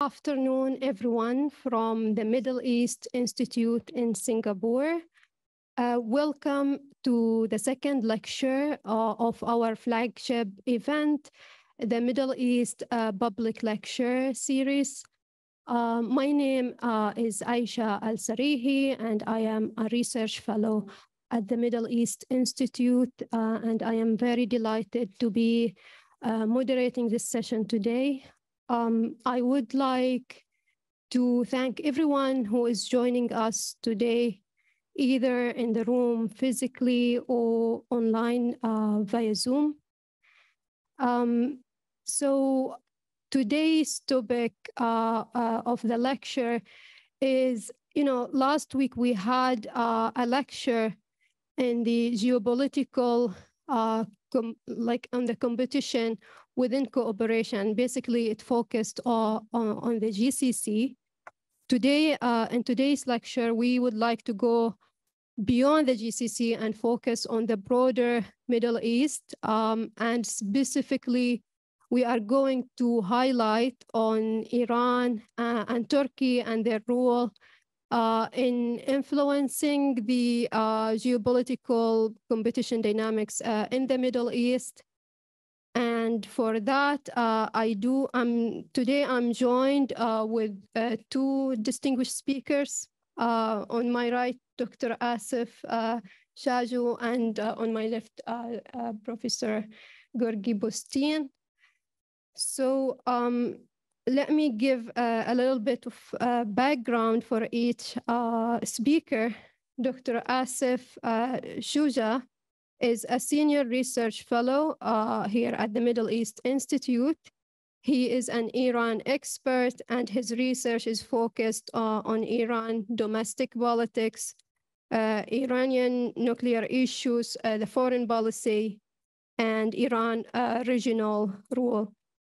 afternoon, everyone from the Middle East Institute in Singapore. Uh, welcome to the second lecture uh, of our flagship event, the Middle East uh, Public Lecture Series. Uh, my name uh, is Aisha Al-Sarihi, and I am a research fellow at the Middle East Institute, uh, and I am very delighted to be moderating this session today. Um, I would like to thank everyone who is joining us today, either in the room physically or online uh, via Zoom. Um, so today's topic uh, uh, of the lecture is, you know, last week we had uh, a lecture in the geopolitical, uh, like on the competition within cooperation. Basically, it focused on, on, on the GCC. Today, uh, in today's lecture, we would like to go beyond the GCC and focus on the broader Middle East. Um, and specifically, we are going to highlight on Iran uh, and Turkey and their role uh, in influencing the uh, geopolitical competition dynamics uh, in the Middle East and for that, uh, I do, um, today I'm joined uh, with uh, two distinguished speakers. Uh, on my right, Dr. Asif uh, Shuja, and uh, on my left, Professor György Busztin. So um, let me give a little bit of background for each speaker. Dr. Asif Shuja is a senior research fellow uh, here at the Middle East Institute. He is an Iran expert and his research is focused uh, on Iran domestic politics, uh, Iranian nuclear issues, uh, the foreign policy, and Iran uh, regional rule.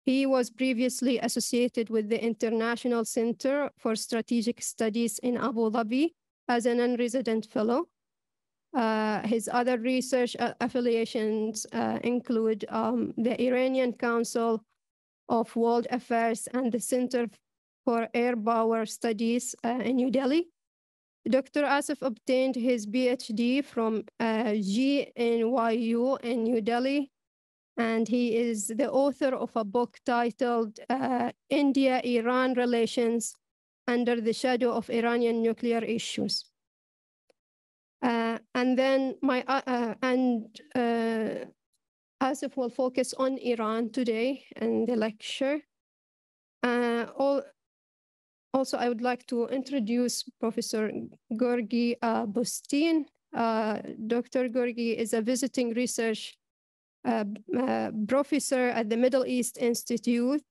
He was previously associated with the International Center for Strategic Studies in Abu Dhabi as an non-resident fellow. Uh, his other research uh, affiliations uh, include um, the Iranian Council of World Affairs and the Center for Air Power Studies uh, in New Delhi. Dr. Asif obtained his PhD from uh, JNU in New Delhi, and he is the author of a book titled India-Iran Relations Under the Shadow of Iranian Nuclear Issues. Uh, and then my, uh, uh and uh, Asif will focus on Iran today in the lecture. Uh, all, also, I would like to introduce Professor György uh, Busztin. Dr. György is a visiting research uh, uh, professor at the Middle East Institute.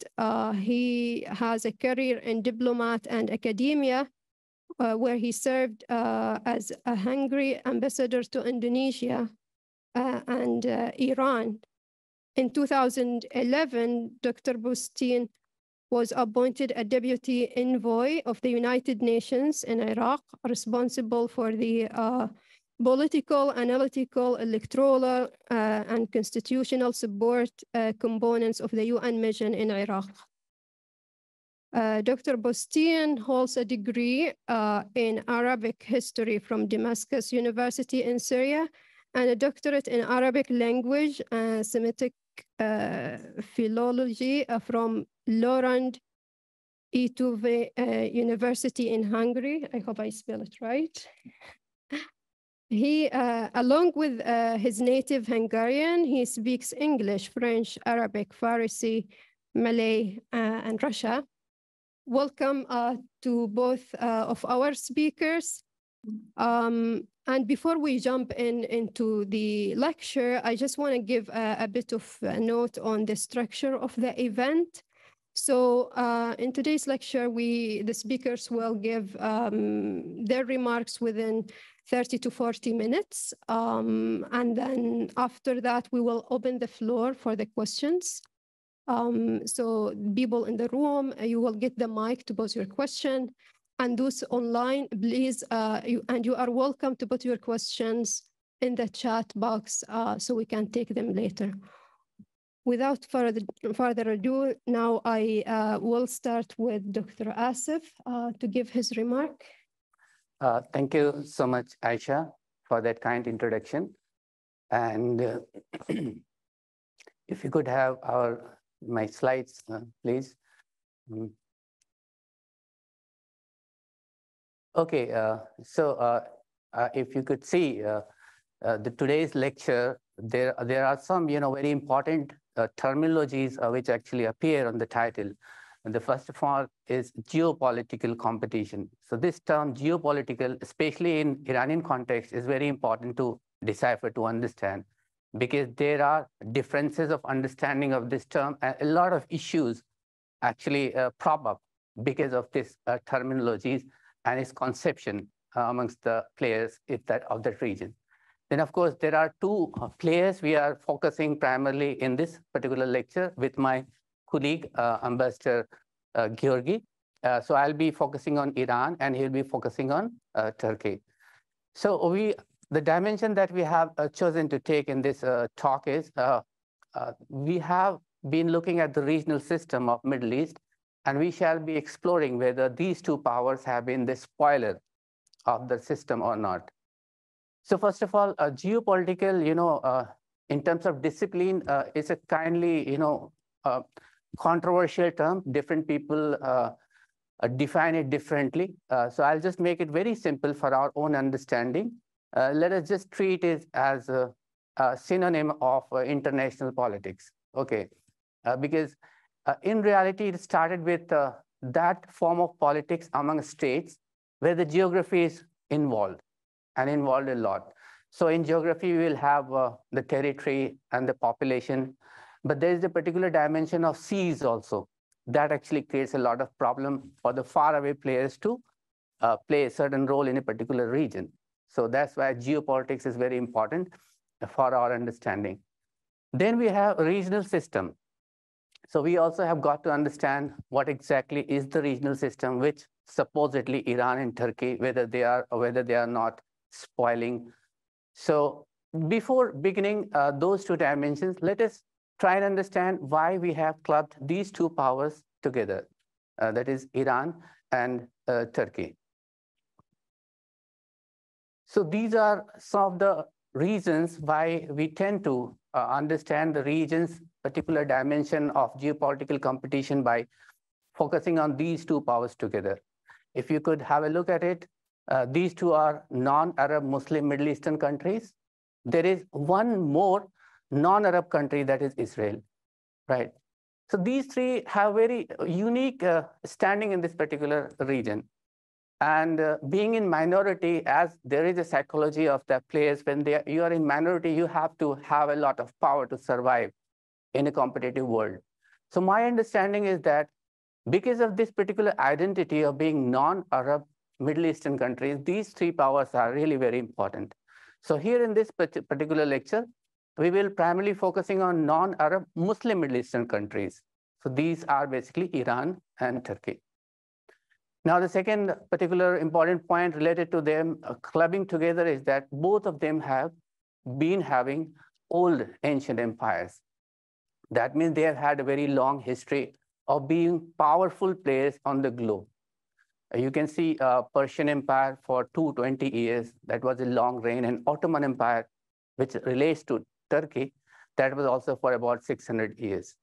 He has a career in diplomat and academia where he served uh, as a Hungary ambassador to Indonesia uh, and uh, Iran. In 2011, Dr. Busztin was appointed a deputy envoy of the United Nations in Iraq, responsible for the uh, political, analytical, electoral, uh, and constitutional support components of the UN mission in Iraq. Uh, Dr. Busztin holds a degree uh, in Arabic history from Damascus University in Syria and a doctorate in Arabic language and Semitic uh, philology uh, from Loránd Eötvös uh, University in Hungary. I hope I spell it right. He, along with his native Hungarian, he speaks English, French, Arabic, Farsi, Malay, and Russia welcome uh, to both uh, of our speakers. Um, and before we jump in into the lecture, I just want to give a, a, bit of a note on the structure of the event. So uh, in today's lecture, we the speakers will give um, their remarks within 30 to 40 minutes. Um, and then after that, we will open the floor for the questions. Um, so people in the room, uh, you will get the mic to pose your question. And those online, please, uh, you, and you are welcome to put your questions in the chat box uh, so we can take them later. without further, further ado, now I uh, will start with Dr. Asif uh, to give his remark. Uh, thank you so much, Aisha, for that kind introduction. And if you could have our my slides, uh, please. Mm. Okay, uh, so uh, uh, if you could see uh, the today's lecture, there there are some you know very important terminologies which actually appear on the title. And the first of all is geopolitical competition. So this term geopolitical, especially in Iranian context, is very important to decipher, to understand, because there are differences of understanding of this term a lot of issues actually uh, prop up because of this uh, terminologies and its conception uh, amongst the players if that, of that region. Then, of course, there are two uh, players we are focusing primarily in this particular lecture with my colleague, uh, Ambassador uh, Georgi. Uh, so I'll be focusing on Iran and he'll be focusing on Turkey. So we, the dimension that we have uh, chosen to take in this talk is we have been looking at the regional system of Middle East and we shall be exploring whether these two powers have been the spoiler of the system or not. So first of all, uh, geopolitical, you know, uh, in terms of discipline, uh, is a kindly, you know, uh, controversial term. Different people uh, uh, define it differently. so I'll just make it very simple for our own understanding. Uh, let us just treat it as a, a synonym of uh, international politics. Okay, uh, because in reality, it started with that form of politics among states where the geography is involved and involved a lot. So in geography, we will have uh, the territory and the population, but there is a particular dimension of seas also that actually creates a lot of problem for the faraway players to uh, play a certain role in a particular region. So that's why geopolitics is very important for our understanding. Then we have regional system. So we also have got to understand what exactly is the regional system, which supposedly Iran and Turkey, whether they are or whether they are not spoiling. So before beginning uh, those two dimensions, let us try and understand why we have clubbed these two powers together, uh, that is Iran and uh, Turkey. So these are some of the reasons why we tend to uh, understand the region's particular dimension of geopolitical competition by focusing on these two powers together. If you could have a look at it, uh, these two are non-Arab Muslim Middle Eastern countries. There is one more non-Arab country that is Israel, right? So these three have very unique uh, standing in this particular region. And uh, being in minority, as there is a psychology of that place, when they, you are in minority, you have to have a lot of power to survive in a competitive world. So my understanding is that because of this particular identity of being non-Arab Middle Eastern countries, these three powers are really very important. So here in this particular lecture, we will primarily focusing on non-Arab Muslim Middle Eastern countries. So these are basically Iran and Turkey. Now, the second particular important point related to them uh, clubbing together is that both of them have been having old ancient empires. That means they have had a very long history of being powerful players on the globe. Uh, you can see uh, Persian Empire for 220 years, that was a long reign, and Ottoman Empire, which relates to Turkey, that was also for about 600 years.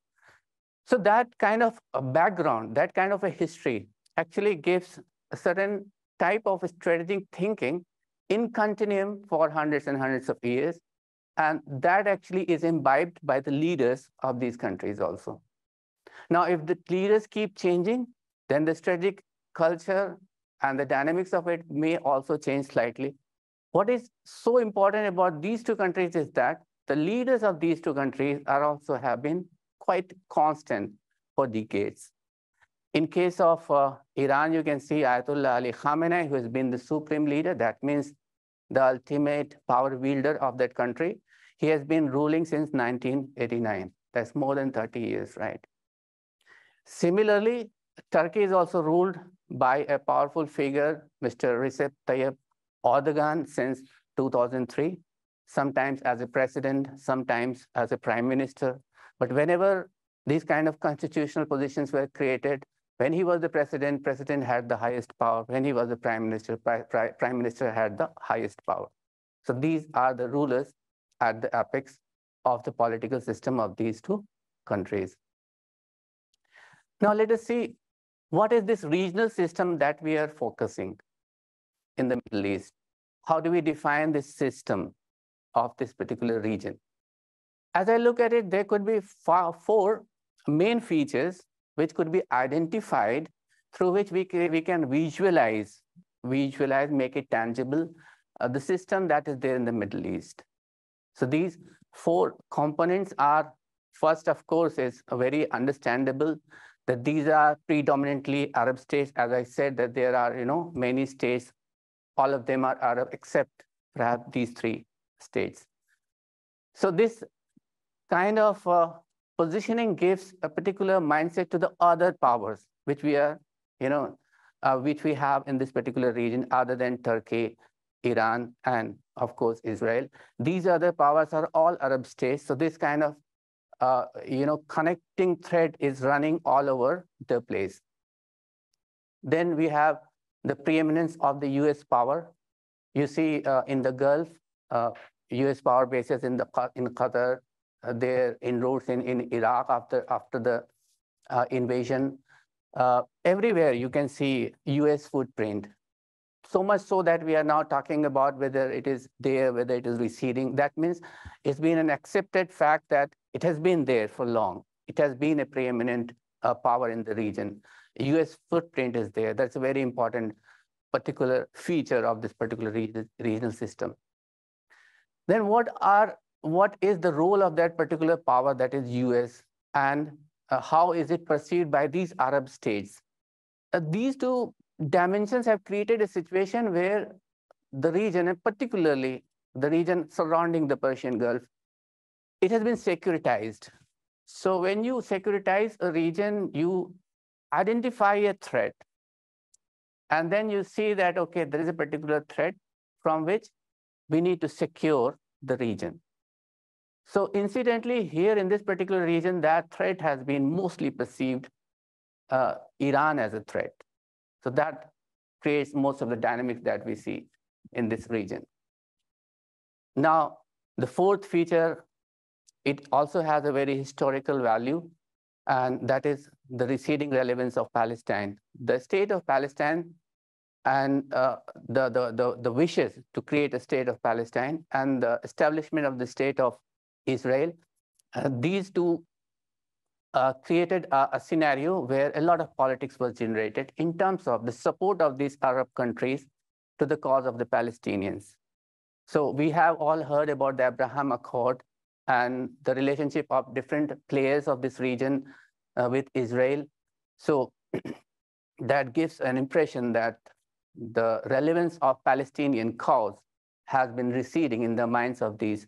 So that kind of a background, that kind of a history actually gives a certain type of strategic thinking in continuum for hundreds and hundreds of years. And that actually is imbibed by the leaders of these countries also. Now, if the leaders keep changing, then the strategic culture and the dynamics of it may also change slightly. What is so important about these two countries is that the leaders of these two countries are also have been quite constant for decades. In case of uh, Iran, you can see Ayatollah Ali Khamenei, who has been the supreme leader. That means the ultimate power wielder of that country. He has been ruling since 1989. That's more than 30 years, right? Similarly, Turkey is also ruled by a powerful figure, Mr. Recep Tayyip Erdogan, since 2003, sometimes as a president, sometimes as a prime minister, But whenever these kind of constitutional positions were created, when he was the president, president had the highest power. When he was the prime minister, prime minister had the highest power. So these are the rulers at the apex of the political system of these two countries. Now let us see what is this regional system that we are focusing in the Middle East? How do we define this system of this particular region? As I look at it, there could be four main features which could be identified through which we can, we can visualize, visualize, make it tangible, uh, the system that is there in the Middle East. So these four components are, first, of course, is very understandable that these are predominantly Arab states. As I said, that there are, you know, many states, all of them are Arab, except perhaps these three states. So this kind of uh, positioning gives a particular mindset to the other powers, which we are, you know, uh, which we have in this particular region other than Turkey, Iran, and of course, Israel. These other powers are all Arab states. So this kind of, uh, you know, connecting thread is running all over the place. Then we have the preeminence of the US power. You see uh, in the Gulf, US uh, power bases in, the, in Qatar, their inroads in, in Iraq after, after the uh, invasion. Uh, everywhere you can see US footprint. So much so that we are now talking about whether it is there, whether it is receding. That means it's been an accepted fact that it has been there for long. It has been a preeminent uh, power in the region. US footprint is there. That's a very important particular feature of this particular regional system. Then what are what is the role of that particular power that is US and uh, how is it perceived by these Arab states? Uh, these two dimensions have created a situation where the region, and particularly the region surrounding the Persian Gulf, it has been securitized. So when you securitize a region, you identify a threat. And then you see that, okay, there is a particular threat from which we need to secure the region. So incidentally, here in this particular region, that threat has been mostly perceived uh, Iran as a threat. So that creates most of the dynamics that we see in this region. Now, the fourth feature, it also has a very historical value, and that is the receding relevance of Palestine. The state of Palestine and uh, the, the, the, the wishes to create a state of Palestine and the establishment of the state of Israel. Uh, these two uh, created a, a, scenario where a lot of politics was generated in terms of the support of these Arab countries to the cause of the Palestinians. So we have all heard about the Abraham Accord and the relationship of different players of this region uh, with Israel. So that gives an impression that the relevance of Palestinian cause has been receding in the minds of these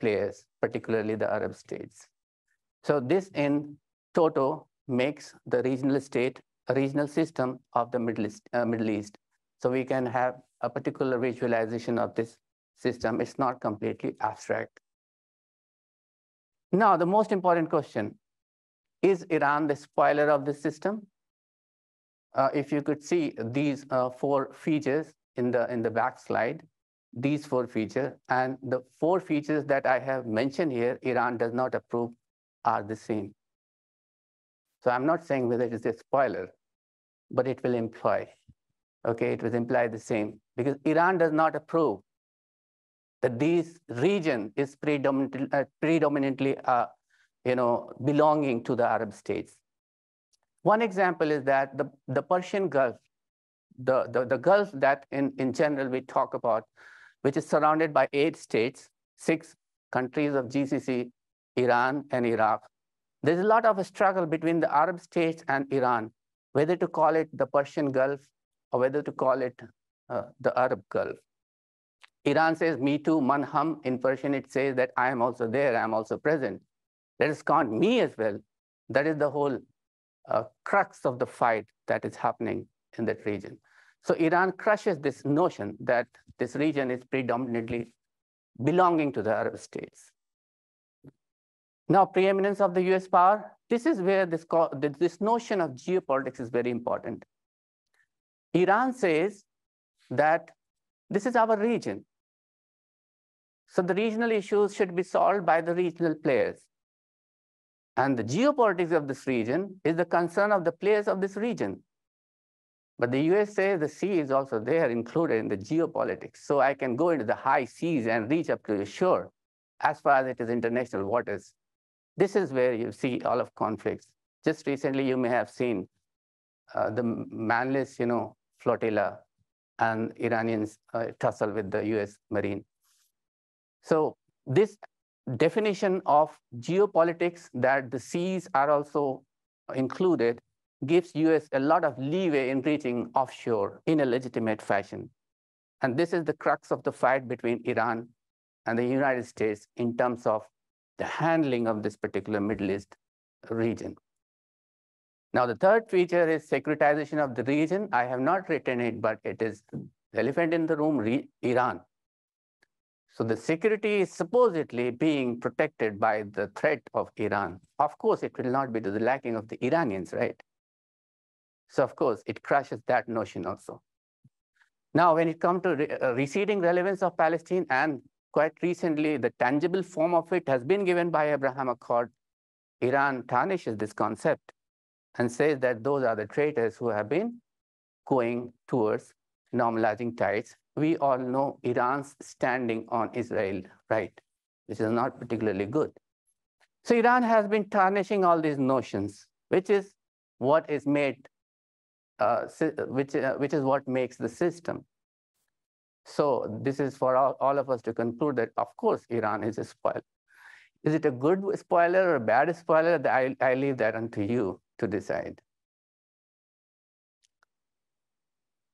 players, particularly the Arab states. So this in toto makes the regional state a regional system of the Middle East, uh, Middle East. So we can have a particular visualization of this system. It's not completely abstract. Now, the most important question, is Iran the spoiler of this system? Uh, if you could see these uh, four features in the, in the back slide, these four features. And the four features that I have mentioned here, Iran does not approve, are the same. So I'm not saying whether it is a spoiler, but it will imply, okay, it will imply the same because Iran does not approve that this region is predominantly, uh, predominantly uh, you know, belonging to the Arab states. One example is that the, the Persian Gulf, the, the, the Gulf that in, in general we talk about which is surrounded by eight states, six countries of GCC, Iran and Iraq. There's a lot of a struggle between the Arab states and Iran, whether to call it the Persian Gulf or whether to call it uh, the Arab Gulf. Iran says, me too, manham. In Persian, it says that I am also there, I am also present. Let us count me as well. That is the whole uh, crux of the fight that is happening in that region. So Iran crushes this notion that this region is predominantly belonging to the Arab states. Now, preeminence of the US power, this is where this, this notion of geopolitics is very important. Iran says that this is our region. So the regional issues should be solved by the regional players. And the geopolitics of this region is the concern of the players of this region. But the US says the sea is also there included in the geopolitics. So I can go into the high seas and reach up to the shore as far as it is international waters. This is where you see all of conflicts. Just recently, you may have seen uh, the manless, you know, flotilla and Iranians uh, tussle with the US Marine. So this definition of geopolitics that the seas are also included gives US a lot of leeway in reaching offshore in a legitimate fashion. And this is the crux of the fight between Iran and the United States in terms of the handling of this particular Middle East region. Now, the third feature is securitization of the region. I have not written it, but it is the elephant in the room, Iran. So the security is supposedly being protected by the threat of Iran. Of course, it will not be to the lacking of the Iranians, right? So of course, it crushes that notion also. Now, when it comes to re uh, receding relevance of Palestine, and quite recently, the tangible form of it has been given by Abraham Accord, Iran tarnishes this concept and says that those are the traitors who have been going towards normalizing ties. We all know Iran's standing on Israel, right, which is not particularly good. So Iran has been tarnishing all these notions, which is what is made, uh, which, uh, which is what makes the system. So this is for all, all of us to conclude that, of course, Iran is a spoiler. Is it a good spoiler or a bad spoiler? I, I leave that unto you to decide.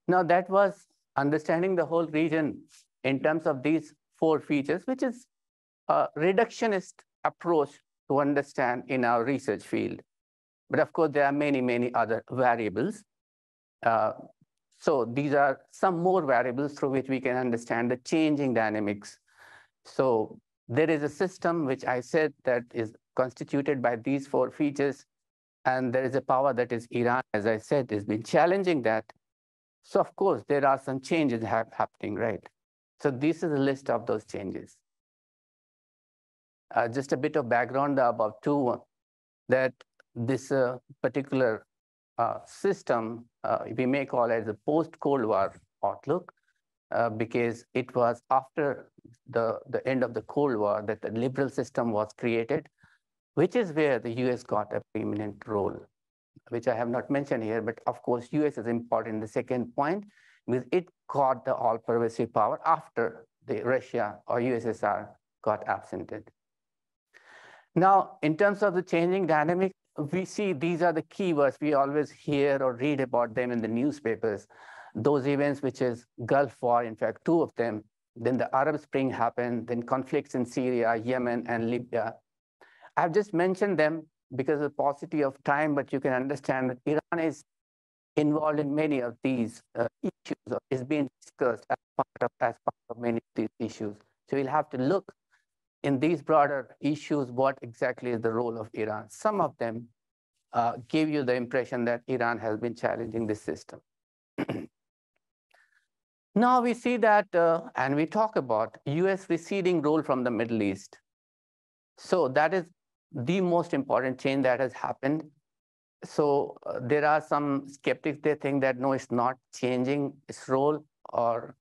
Now that was understanding the whole region in terms of these four features, which is a reductionist approach to understand in our research field. But of course, there are many, many other variables. Uh, so these are some more variables through which we can understand the changing dynamics. So there is a system which I said that is constituted by these four features. And there is a power that is Iran, as I said, has been challenging that. So of course, there are some changes ha happening, right? So this is a list of those changes. Uh, just a bit of background about two, that this uh, particular system, uh, we may call it the post-Cold War outlook, uh, because it was after the, the end of the Cold War that the liberal system was created which is where the US got a preeminent role, which I have not mentioned here, but of course, US is important. The second point, because it got the all-pervasive power after the Russia or USSR got absented. Now, in terms of the changing dynamic, we see these are the keywords we always hear or read about them in the newspapers. Those events, which is Gulf War, in fact, two of them, then the Arab Spring happened, then conflicts in Syria, Yemen, and Libya, I've just mentioned them because of the paucity of time, but you can understand that Iran is involved in many of these uh, issues, or is being discussed as part, of, as part of many of these issues. So we'll have to look in these broader issues, what exactly is the role of Iran. Some of them uh, give you the impression that Iran has been challenging this system. now we see that, uh, and we talk about US receding role from the Middle East. So that is the most important change that has happened. So uh, there are some skeptics, they think that no, it's not changing its role, or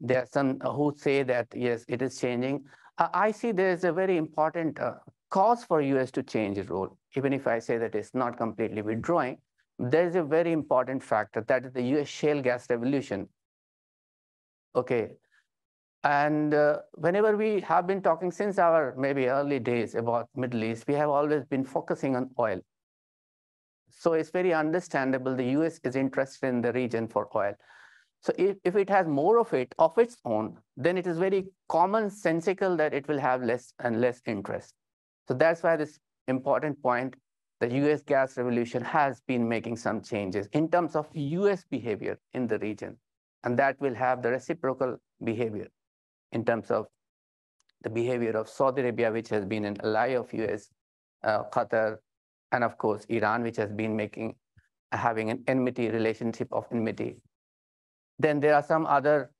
there are some who say that, yes, it is changing. Uh, I see there's a very important uh, cause for US to change its role. Even if I say that it's not completely withdrawing, there's a very important factor, that is the US shale gas revolution. Okay, and uh, whenever we have been talking since our maybe early days about Middle East, we have always been focusing on oil. So it's very understandable the US is interested in the region for oil. So if, if it has more of it of its own, then it is very commonsensical that it will have less and less interest. So that's why this important point, the US gas revolution has been making some changes in terms of US behavior in the region. And that will have the reciprocal behavior in terms of the behavior of Saudi Arabia, which has been an ally of US, uh, Qatar, and of course, Iran, which has been making, having an enmity relationship of enmity. Then there are some other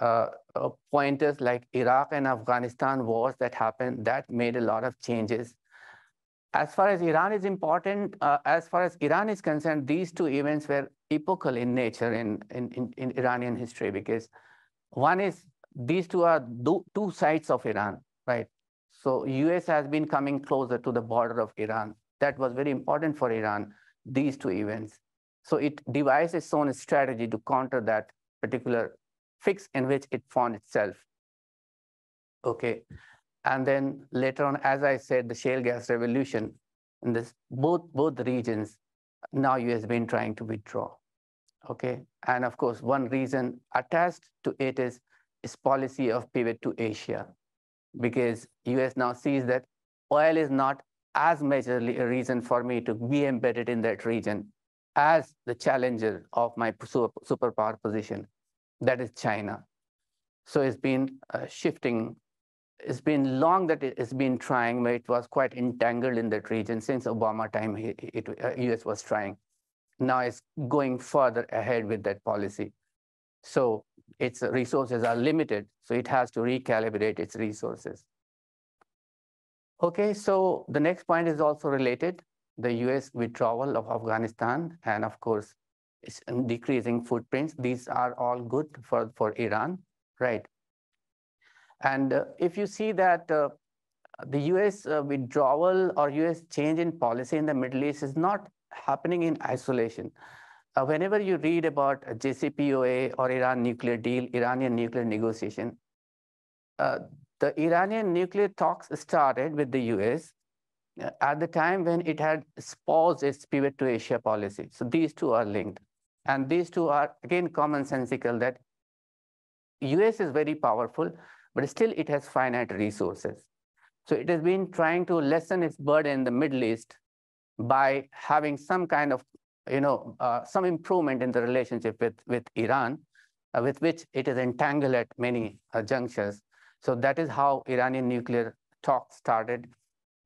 uh, uh, pointers like Iraq and Afghanistan wars that happened that made a lot of changes. As far as Iran is important, uh, as far as Iran is concerned, these two events were epochal in nature in, in, in, in Iranian history because one is these two are two sides of Iran, right? So US has been coming closer to the border of Iran. That was very important for Iran, these two events. So it devised its own strategy to counter that particular fix in which it found itself. Okay. And then later on, as I said, the shale gas revolution in this both both regions, now US has been trying to withdraw. Okay. And of course, one reason attached to it is its policy of pivot to Asia, because US now sees that oil is not as majorly a reason for me to be embedded in that region as the challenger of my superpower position, that is China. So it's been uh, shifting. It's been long that it's been trying, but it was quite entangled in that region since Obama time, it, it, uh, US was trying. Now it's going further ahead with that policy. So its resources are limited, so it has to recalibrate its resources. Okay, so the next point is also related, the US withdrawal of Afghanistan, and of course, decreasing footprints. These are all good for, for Iran, right? And uh, if you see that uh, the US uh, withdrawal or US change in policy in the Middle East is not happening in isolation. Uh, whenever you read about JCPOA or Iran nuclear deal, Iranian nuclear negotiation, uh, the Iranian nuclear talks started with the US uh, at the time when it had paused its pivot to Asia policy. So these two are linked. And these two are, again, commonsensical that US is very powerful, but still it has finite resources. So it has been trying to lessen its burden in the Middle East by having some kind of, you know, uh, some improvement in the relationship with, with Iran, uh, with which it is entangled at many uh, junctures. So that is how Iranian nuclear talks started.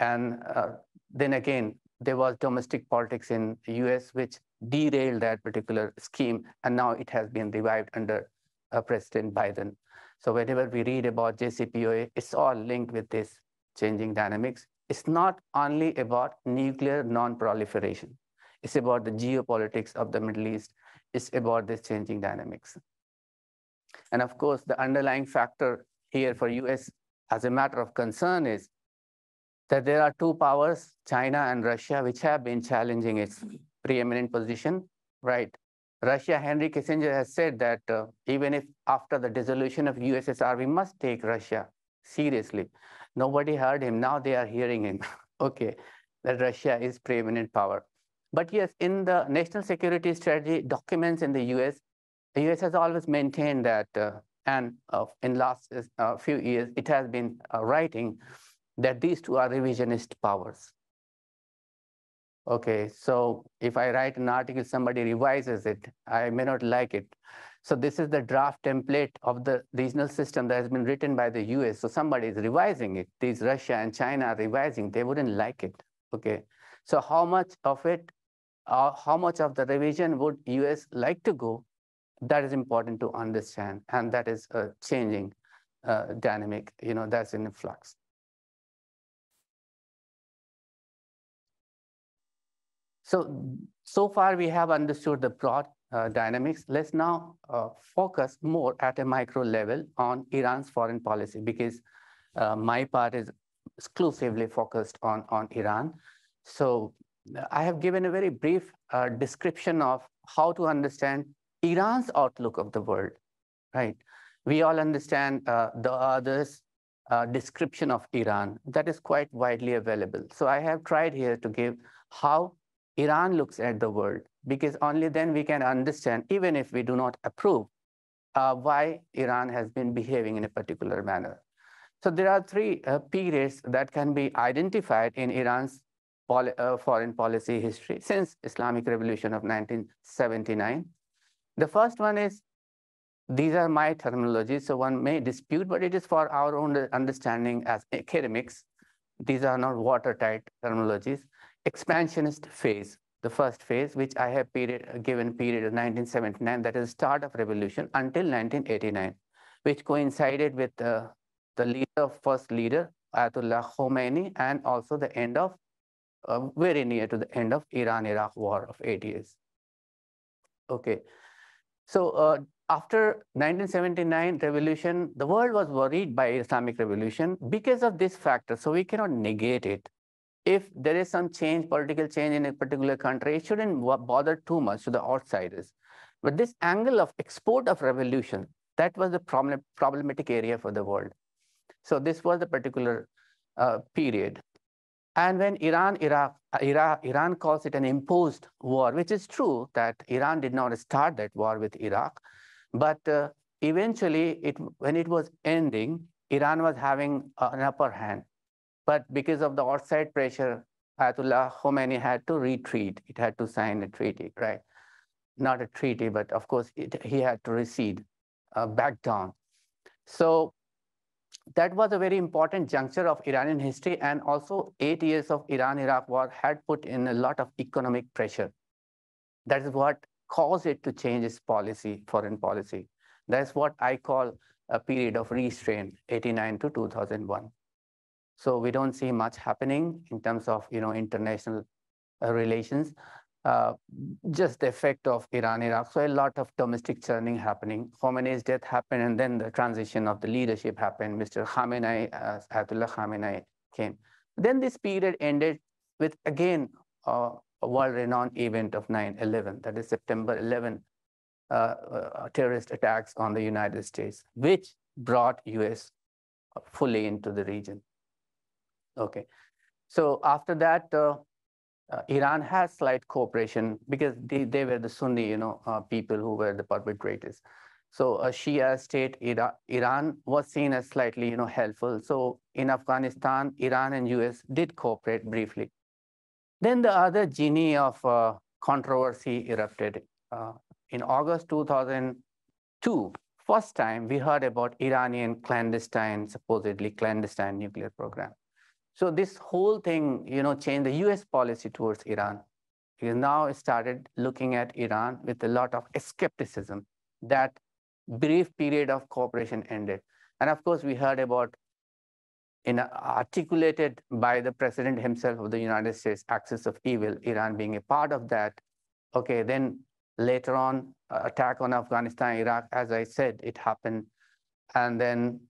And uh, then again, there was domestic politics in US, which derailed that particular scheme. And now it has been revived under uh, President Biden. So whenever we read about JCPOA, it's all linked with this changing dynamics it's not only about nuclear non-proliferation. It's about the geopolitics of the Middle East. It's about this changing dynamics. And of course, the underlying factor here for US as a matter of concern is that there are two powers, China and Russia, which have been challenging its preeminent position, right? Russia, Henry Kissinger has said that uh, even if after the dissolution of USSR, we must take Russia seriously. Nobody heard him. Now they are hearing him. okay, that Russia is preeminent power. But yes, in the national security strategy documents in the US, the US has always maintained that, uh, and uh, in last uh, few years, it has been uh, writing that these two are revisionist powers. Okay, so if I write an article, somebody revises it, I may not like it. So this is the draft template of the regional system that has been written by the US. So somebody is revising it. These Russia and China are revising. They wouldn't like it. Okay. So how much of it, uh, how much of the revision would US like to go? That is important to understand. And that is a changing uh, dynamic, you know, that's in flux. So, so far we have understood the broad uh, dynamics, let's now uh, focus more at a micro level on Iran's foreign policy because uh, my part is exclusively focused on, on Iran. So I have given a very brief uh, description of how to understand Iran's outlook of the world, right? We all understand uh, the others' uh, description of Iran that is quite widely available. So I have tried here to give how Iran looks at the world because only then we can understand, even if we do not approve, uh, why Iran has been behaving in a particular manner. So there are three uh, periods that can be identified in Iran's poli uh, foreign policy history since Islamic Revolution of 1979. The first one is, these are my terminologies, so one may dispute, but it is for our own understanding as academics. these are not watertight terminologies. Expansionist phase, the first phase, which I have period, given period of 1979, that is the start of revolution until 1989, which coincided with uh, the leader, first leader, Ayatollah Khomeini, and also the end of, uh, very near to the end of Iran-Iraq war of eight years. Okay, so uh, after 1979 revolution, the world was worried by Islamic revolution because of this factor. So we cannot negate it. If there is some change, political change in a particular country, it shouldn't bother too much to the outsiders. But this angle of export of revolution, that was the problem, problematic area for the world. So this was the particular uh, period. And when Iran, Iraq, Iraq, Iran calls it an imposed war, which is true that Iran did not start that war with Iraq, but uh, eventually, it, when it was ending, Iran was having an upper hand. But because of the outside pressure, Ayatollah Khomeini had to retreat. It had to sign a treaty, right? Not a treaty, but of course, it, he had to recede, uh, back down. So that was a very important juncture of Iranian history. And also, eight years of Iran-Iraq war had put in a lot of economic pressure. That is what caused it to change its policy, foreign policy. That's what I call a period of restraint, 89 to 2001. So we don't see much happening in terms of you know international uh, relations. Uh, just the effect of Iran, Iraq. So a lot of domestic churning happening. Khomeini's death happened, and then the transition of the leadership happened. Mr. Khamenei, uh, Ayatollah Khamenei came. Then this period ended with again uh, a world-renowned event of 9-11, that is September 11 uh, uh, terrorist attacks on the United States, which brought US fully into the region. Okay, so after that, uh, uh, Iran has slight cooperation because they, they were the Sunni, you know, uh, people who were the perpetrators. So a Shia state, Iran, Iran was seen as slightly, you know, helpful. So in Afghanistan, Iran and US did cooperate briefly. Then the other genie of uh, controversy erupted. Uh, in August 2002, first time we heard about Iranian clandestine, supposedly clandestine nuclear program. So this whole thing, you know, changed the US policy towards Iran. Because now started looking at Iran with a lot of skepticism. That brief period of cooperation ended. And of course, we heard about in, articulated by the president himself of the United States, axis of evil, Iran being a part of that. Okay, then later on, attack on Afghanistan, Iraq, as I said, it happened. And then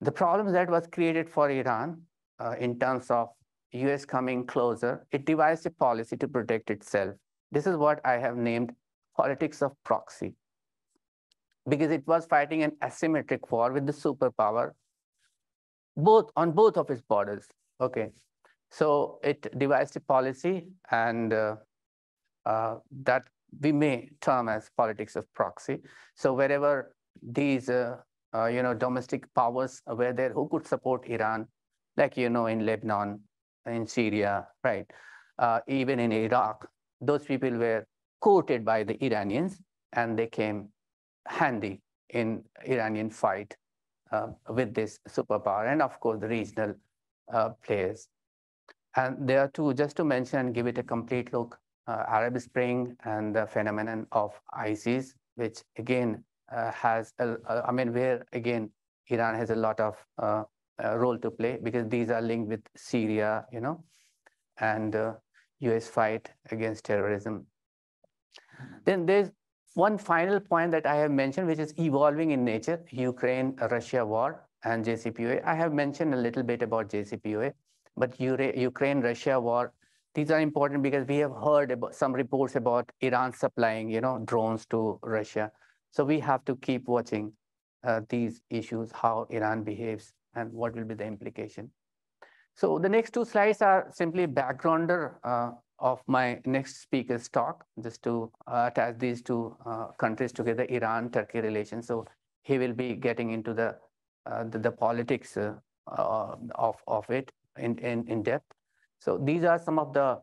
the problems that was created for Iran uh, in terms of US coming closer, it devised a policy to protect itself. This is what I have named politics of proxy. Because it was fighting an asymmetric war with the superpower both on both of its borders. Okay, so it devised a policy and uh, uh, that we may term as politics of proxy. So wherever these, uh, uh you know, domestic powers were there who could support Iran, like, you know, in Lebanon, in Syria, right? Uh, even in Iraq, those people were courted by the Iranians and they came handy in Iranian fight uh, with this superpower and of course the regional uh, players. And there are two, just to mention and give it a complete look, uh, Arab Spring and the phenomenon of ISIS, which again uh, has, a, a, I mean, where again, Iran has a lot of uh, role to play because these are linked with Syria, you know, and US fight against terrorism. Then there's one final point that I have mentioned, which is evolving in nature, Ukraine-Russia war and JCPOA. I have mentioned a little bit about JCPOA, but Ukraine-Russia war, these are important because we have heard about some reports about Iran supplying, you know, drones to Russia. So we have to keep watching uh, these issues, how Iran behaves and what will be the implication. So the next two slides are simply backgrounder uh, of my next speaker's talk, just to uh, attach these two uh, countries together, Iran-Turkey relations. So he will be getting into the uh, the, the, politics uh, uh, of of it in, in in depth. So these are some of the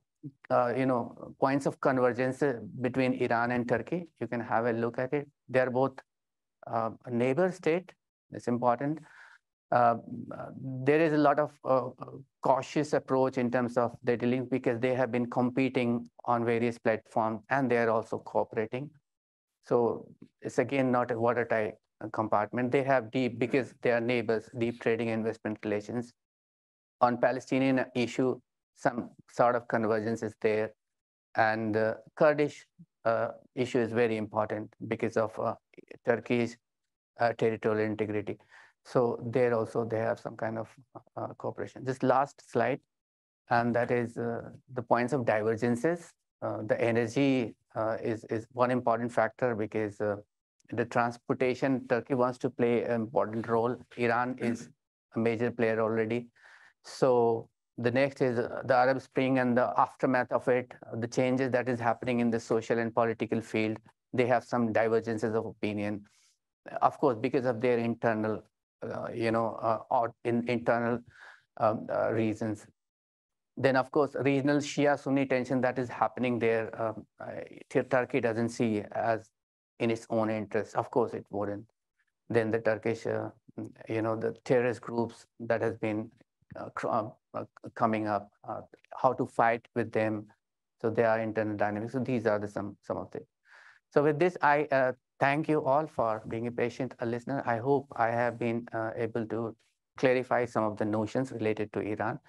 uh, you know points of convergence between Iran and Turkey. You can have a look at it. They are both a neighbor state. It's important. Uh, there is a lot of uh, cautious approach in terms of the dealing because they have been competing on various platforms and they are also cooperating. So it's again not a watertight compartment. They have deep, because they are neighbors, deep trading investment relations. On Palestinian issue, some sort of convergence is there. And uh, Kurdish uh, issue is very important because of uh, Turkey's uh, territorial integrity. So there also they have some kind of uh, cooperation. This last slide, and that is uh, the points of divergences. Uh, the energy uh, is, is one important factor because uh, the transportation, Turkey wants to play an important role. Iran is a major player already. So the next is uh, the Arab Spring and the aftermath of it, the changes that is happening in the social and political field. They have some divergences of opinion. Of course, because of their internal you know, uh, or in internal um, uh, reasons. Then, of course, regional Shia-Sunni tension that is happening there, um, Turkey doesn't see as in its own interest. Of course, it wouldn't. Then the Turkish, you know, the terrorist groups that has been uh, coming up, uh, how to fight with them. So there are internal dynamics. So these are the some some of the. So with this, I uh, thank you all for being a patient a listener. I hope I have been uh, able to clarify some of the notions related to Iran.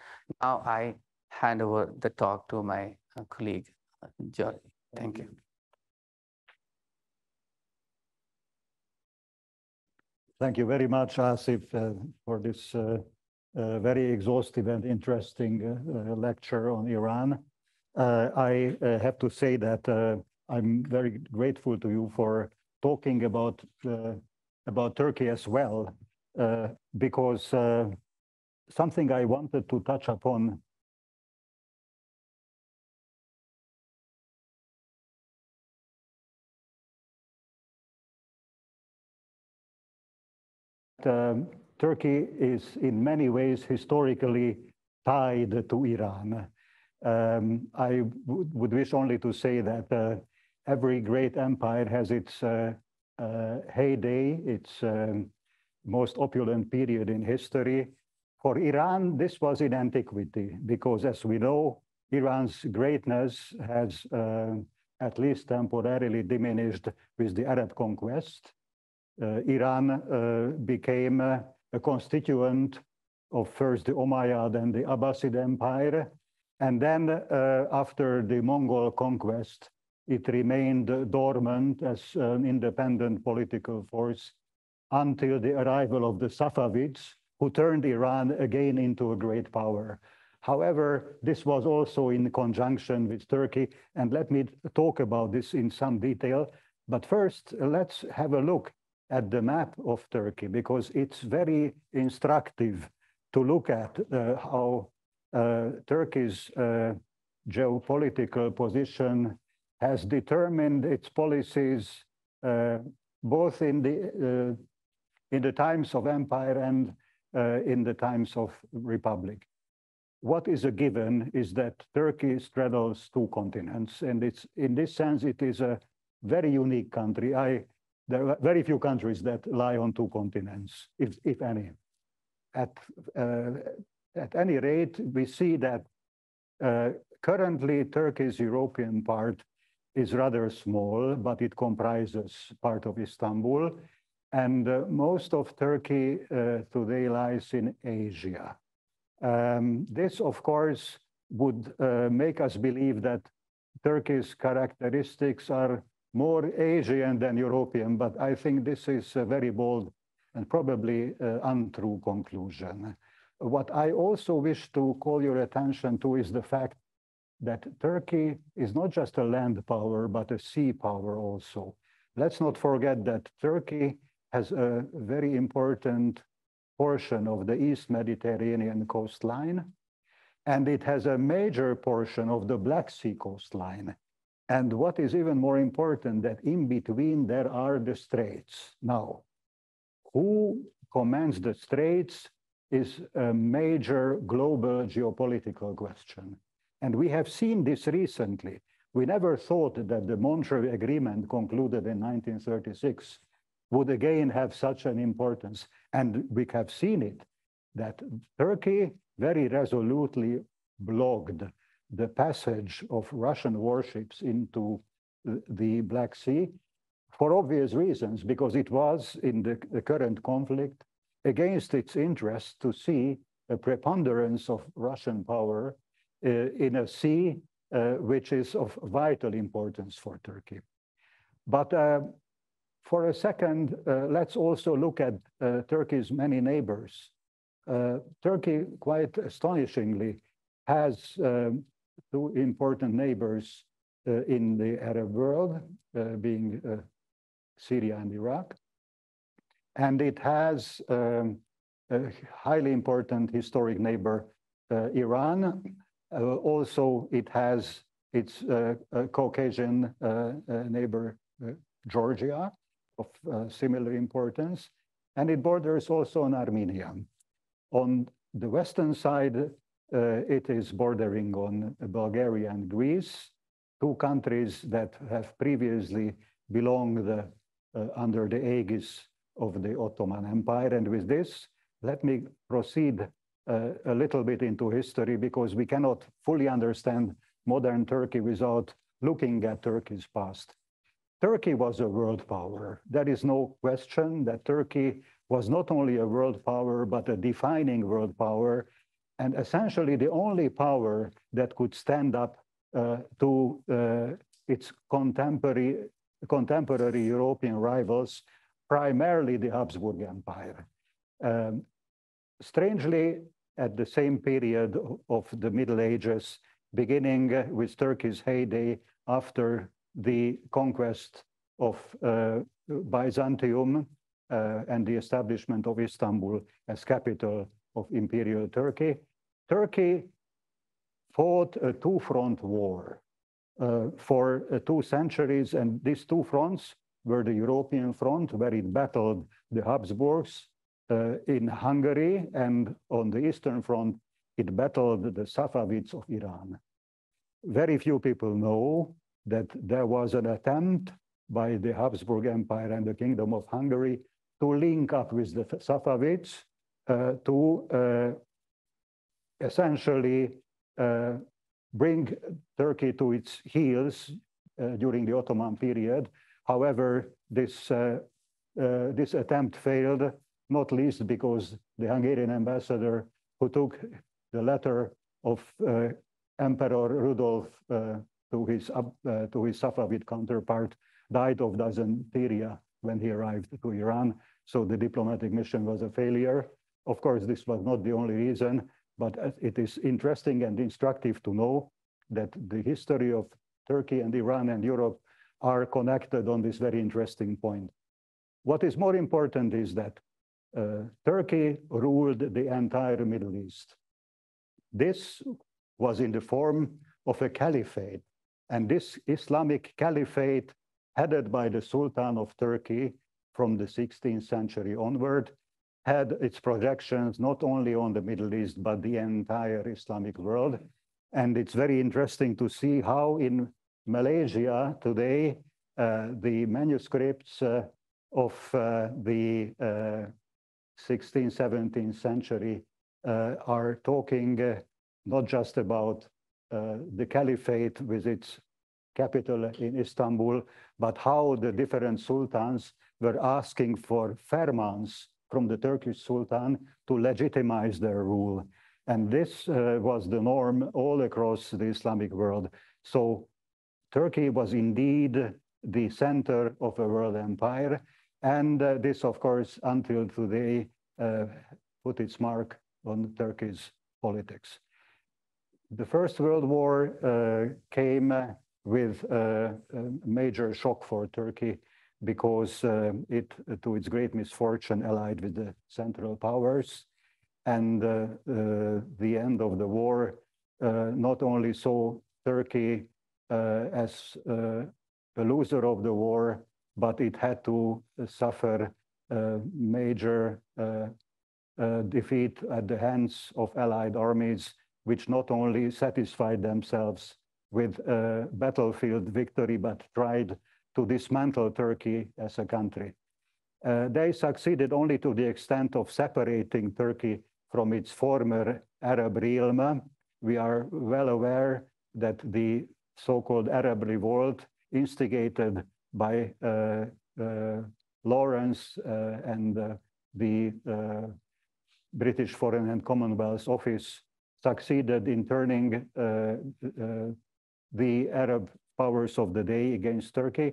Now I hand over the talk to my uh, colleague, uh, George. Thank you. Thank you very much, Asif, uh, for this uh, uh, very exhaustive and interesting lecture on Iran. I have to say that I'm very grateful to you for talking about uh, about Turkey as well, uh, because uh, something I wanted to touch upon um, Turkey is in many ways historically tied to Iran. Um, I would wish only to say that uh, every great empire has its uh, uh, heyday, its um, most opulent period in history. For Iran, this was in antiquity, because as we know, Iran's greatness has uh, at least temporarily diminished with the Arab conquest. Uh, Iran uh, became uh, a constituent of first the Umayyad and the Abbasid Empire. And then after the Mongol conquest, it remained dormant as an independent political force until the arrival of the Safavids, who turned Iran again into a great power. However, this was also in conjunction with Turkey, and let me talk about this in some detail. But first, let's have a look at the map of Turkey, because it's very instructive to look at uh, how uh, Turkey's uh, geopolitical position has determined its policies uh, both in the, uh, in the times of empire and uh, in the times of republic. What is a given is that Turkey straddles two continents, and it's in this sense it is a very unique country. I, there are very few countries that lie on two continents, if, if any. At, uh, at any rate, we see that uh, currently Turkey's European part is rather small, but it comprises part of Istanbul. And uh, most of Turkey uh, today lies in Asia. Um, this, of course, would uh, make us believe that Turkey's characteristics are more Asian than European, but I think this is a very bold and probably uh, untrue conclusion. What I also wish to call your attention to is the fact that Turkey is not just a land power, but a sea power also. Let's not forget that Turkey has a very important portion of the East Mediterranean coastline, and it has a major portion of the Black Sea coastline. And what is even more important, that in between there are the straits. Now, who commands the straits is a major global geopolitical question. And we have seen this recently. We never thought that the Montreux Agreement concluded in 1936 would again have such an importance. And we have seen it. that Turkey very resolutely blocked the passage of Russian warships into the Black Sea for obvious reasons, because it was in the, current conflict against its interest to see a preponderance of Russian power in a sea uh, which is of vital importance for Turkey. But uh, for a second, uh, let's also look at uh, Turkey's many neighbors. Uh, Turkey, quite astonishingly, has um, two important neighbors in the Arab world, being Syria and Iraq. And it has um, a highly important historic neighbor, uh, Iran. Uh, also, it has its uh, Caucasian neighbor, Georgia, of similar importance. And it borders also on Armenia. On the western side, uh, it is bordering on Bulgaria and Greece, two countries that have previously belonged uh, under the aegis of the Ottoman Empire. And with this, let me proceed uh, a little bit into history because we cannot fully understand modern Turkey without looking at Turkey's past. Turkey was a world power. There is no question that Turkey was not only a world power, but a defining world power, and essentially the only power that could stand up uh, to uh, its contemporary, contemporary European rivals, primarily the Habsburg Empire. Um, strangely, at the same period of the Middle Ages, beginning with Turkey's heyday after the conquest of uh, Byzantium uh, and the establishment of Istanbul as capital of Imperial Turkey, Turkey fought a two-front war uh, for uh, two centuries, and these two fronts were the European front, where it battled the Habsburgs in Hungary, and on the Eastern Front, it battled the Safavids of Iran. Very few people know that there was an attempt by the Habsburg Empire and the Kingdom of Hungary to link up with the Safavids uh, to uh, essentially uh, bring Turkey to its heels uh, during the Ottoman period. However, this, uh, uh, this attempt failed not least because the Hungarian ambassador who took the letter of uh, Emperor Rudolf uh, to his uh, to his Safavid counterpart died of dysentery when he arrived to Iran. So the diplomatic mission was a failure. Of course, this was not the only reason, but it is interesting and instructive to know that the history of Turkey and Iran and Europe are connected on this very interesting point. What is more important is that Turkey ruled the entire Middle East. This was in the form of a caliphate. And this Islamic caliphate, headed by the Sultan of Turkey from the 16th century onward, had its projections not only on the Middle East, but the entire Islamic world. And it's very interesting to see how in Malaysia today, uh, the manuscripts uh, of uh, the uh, 16th, 17th century uh, are talking uh, not just about uh, the caliphate with its capital in Istanbul, but how the different sultans were asking for fermans from the Turkish sultan to legitimize their rule. And this uh, was the norm all across the Islamic world. So Turkey was indeed the center of a world empire. And uh, this, of course, until today, uh, put its mark on Turkey's politics. The First World War uh, came with a major shock for Turkey because uh, it, to its great misfortune, allied with the Central Powers. And uh, uh, the end of the war not only saw Turkey as a loser of the war, but it had to suffer major uh, uh, defeat at the hands of Allied armies, which not only satisfied themselves with a battlefield victory, but tried to dismantle Turkey as a country. Uh, they succeeded only to the extent of separating Turkey from its former Arab realm. We are well aware that the so-called Arab revolt instigated by uh, uh, Lawrence uh, and the British Foreign and Commonwealth Office succeeded in turning the Arab powers of the day against Turkey.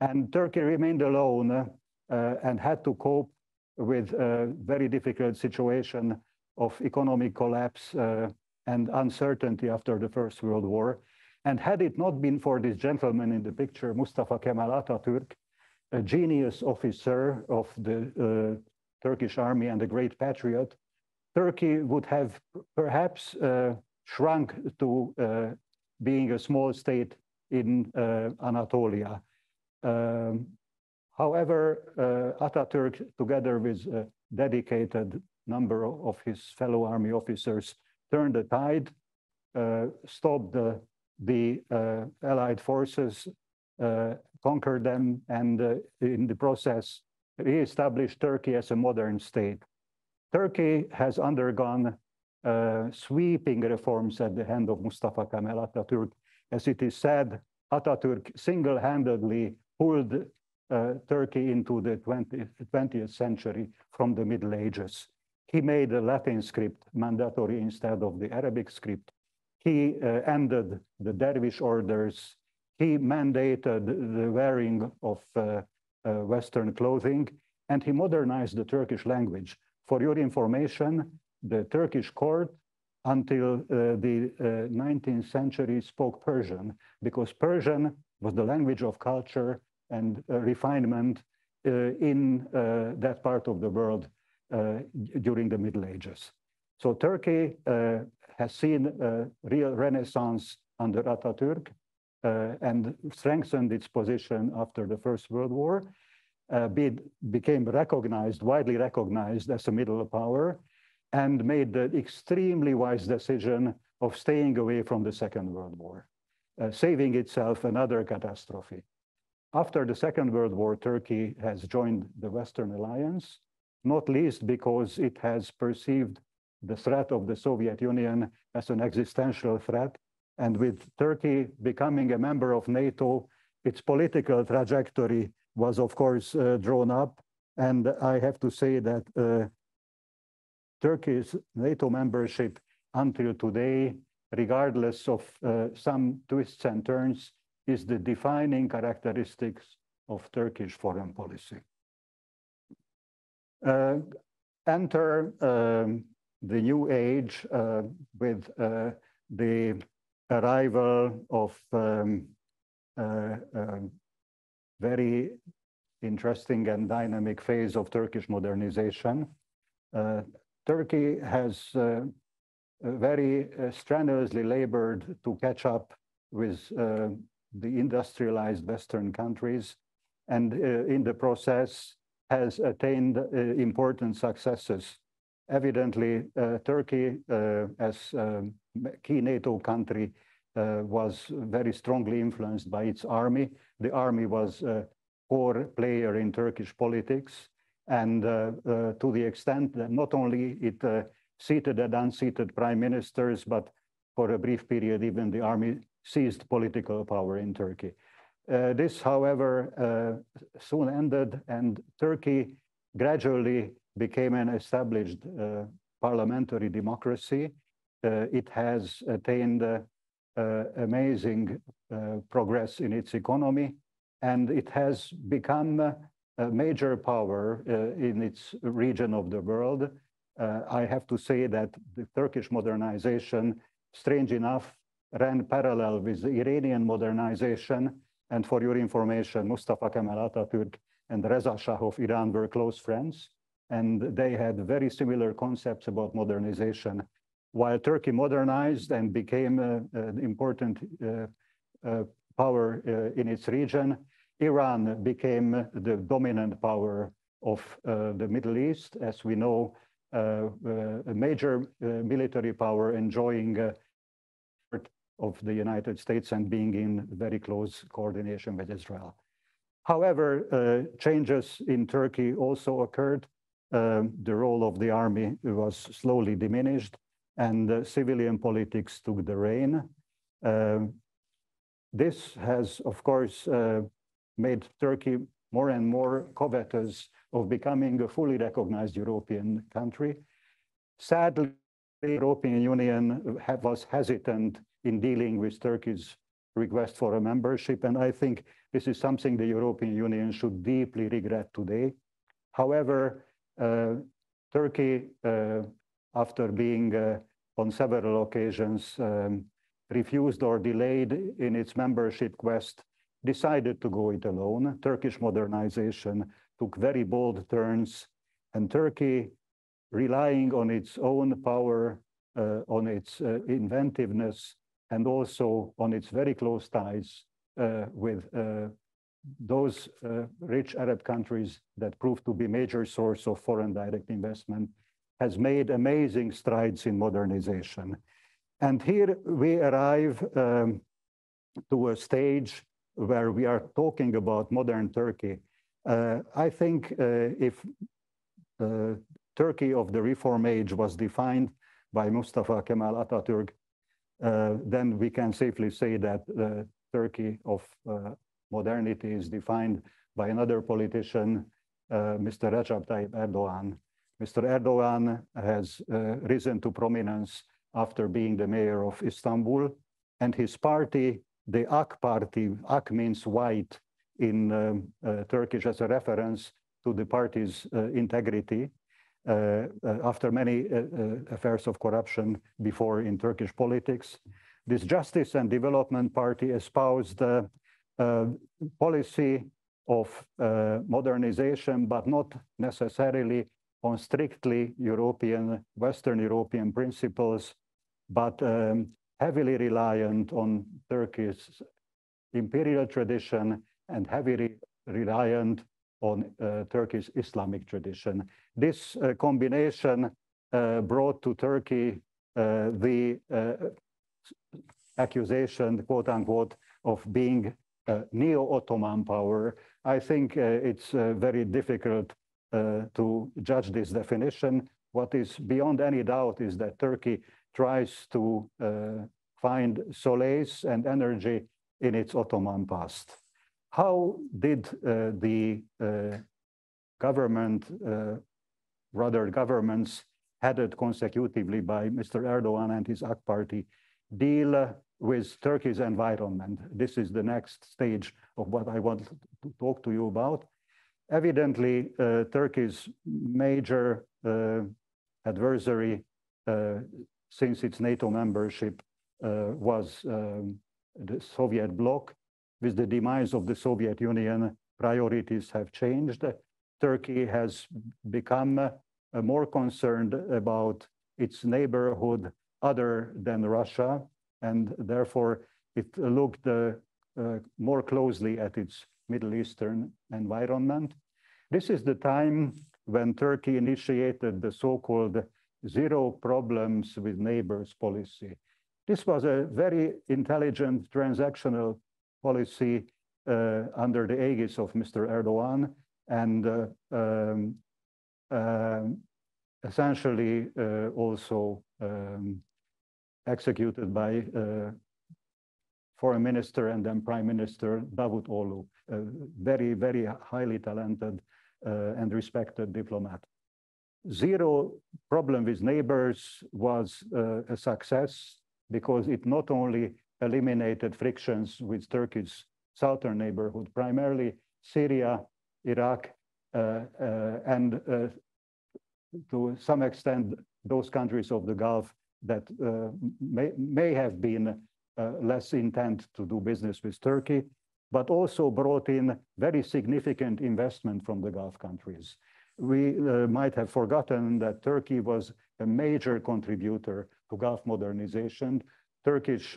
And Turkey remained alone and had to cope with a very difficult situation of economic collapse and uncertainty after the First World War. And had it not been for this gentleman in the picture, Mustafa Kemal Atatürk, a genius officer of the uh, Turkish army and a great patriot, Turkey would have perhaps uh, shrunk to uh, being a small state in uh, Anatolia. Um, however, uh, Ataturk, together with a dedicated number of his fellow army officers, turned the tide, uh, stopped the, the Allied forces, conquered them, and in the process, re-established Turkey as a modern state. Turkey has undergone uh, sweeping reforms at the hand of Mustafa Kemal Atatürk. As it is said, Atatürk single-handedly pulled uh, Turkey into the 20th, 20th century from the Middle Ages. He made the Latin script mandatory instead of the Arabic script. He uh, ended the dervish orders. He mandated the wearing of uh, uh, Western clothing, and he modernized the Turkish language. For your information, the Turkish court until uh, the uh, 19th century spoke Persian because Persian was the language of culture and uh, refinement uh, in uh, that part of the world uh, during the Middle Ages. So Turkey has seen a real renaissance under Atatürk uh, and strengthened its position after the First World War, uh, be, became recognized, widely recognized as a middle power, and made the extremely wise decision of staying away from the Second World War, uh, saving itself another catastrophe. After the Second World War, Turkey has joined the Western Alliance, not least because it has perceived the threat of the Soviet Union as an existential threat. And with Turkey becoming a member of NATO, its political trajectory was, of course, uh, drawn up. And I have to say that uh, Turkey's NATO membership until today, regardless of uh, some twists and turns, is the defining characteristics of Turkish foreign policy. Uh, enter um, the new age uh, with uh, the arrival of um, uh, um, very interesting and dynamic phase of Turkish modernization. Uh, Turkey has uh, very strenuously labored to catch up with the industrialized Western countries, and in the process has attained important successes. Evidently, Turkey, as a key NATO country, uh, was very strongly influenced by its army. The army was a core player in Turkish politics. And uh, uh, to the extent that not only it uh, seated and unseated prime ministers, but for a brief period, even the army seized political power in Turkey. Uh, this, however, uh, soon ended, and Turkey gradually became an established uh, parliamentary democracy. it has attained amazing progress in its economy, and it has become a major power uh, in its region of the world. Uh, I have to say that the Turkish modernization, strange enough, ran parallel with the Iranian modernization. And for your information, Mustafa Kemal Atatürk and Reza Shah of Iran were close friends. And they had very similar concepts about modernization. While Turkey modernized and became uh, an important uh, uh, power uh, in its region, Iran became the dominant power of uh, the Middle East, as we know, a major military power enjoying part of the United States and being in very close coordination with Israel. However, uh, changes in Turkey also occurred. Um, the role of the army was slowly diminished and uh, civilian politics took the reign. Um, this has, of course, uh, made Turkey more and more covetous of becoming a fully recognized European country. Sadly, the European Union have, was hesitant in dealing with Turkey's request for a membership, and I think this is something the European Union should deeply regret today. However, uh, Turkey, uh, after being uh, on several occasions um, refused or delayed in its membership quest, decided to go it alone. Turkish modernization took very bold turns, and Turkey, relying on its own power, uh, on its uh, inventiveness, and also on its very close ties uh, with uh, those uh, rich Arab countries that proved to be major source of foreign direct investment, has made amazing strides in modernization. And here we arrive um, to a stage where we are talking about modern Turkey. Uh, I think uh, if uh, Turkey of the Reform Age was defined by Mustafa Kemal Atatürk, uh, then we can safely say that the Turkey of uh, modernity is defined by another politician, uh, Mr. Recep Tayyip Erdogan. Mr. Erdogan has risen to prominence after being the mayor of Istanbul, and his party, the AK party, AK means white in um, uh, Turkish as a reference to the party's uh, integrity. Uh, uh after many uh, uh, affairs of corruption before in Turkish politics, this Justice and Development Party espoused policy of modernization, but not necessarily on strictly European, Western European principles, but um, heavily reliant on Turkey's imperial tradition and heavily reliant on uh, Turkey's Islamic tradition. This uh, combination uh, brought to Turkey uh, the uh, accusation, quote unquote, of being neo-Ottoman power. I think uh, it's very difficult to judge this definition. What is beyond any doubt is that Turkey tries to find solace and energy in its Ottoman past. How did uh, the uh, government, uh, rather governments headed consecutively by Mr. Erdogan and his AK party, deal with Turkey's environment? This is the next stage of what I want to talk to you about. Evidently, uh, Turkey's major uh, adversary uh, since its NATO membership was um, the Soviet bloc with the demise of the Soviet Union, priorities have changed. Turkey has become uh, more concerned about its neighborhood other than Russia, and therefore it looked uh, uh, more closely at its Middle Eastern environment. This is the time when Turkey initiated the so-called zero problems with neighbors policy. This was a very intelligent transactional policy uh, under the aegis of Mr. Erdogan and uh, um, um, essentially uh, also um, executed by foreign minister and then prime minister Davutoglu, a very, very highly talented uh, and respected diplomat. Zero problem with neighbors was uh, a success because it not only eliminated frictions with Turkey's southern neighborhood, primarily Syria, Iraq, uh, uh, and uh, to some extent, those countries of the Gulf that uh, may, may have been uh, less intent to do business with Turkey, but also brought in very significant investment from the Gulf countries. We uh, might have forgotten that Turkey was a major contributor to Gulf modernization, Turkish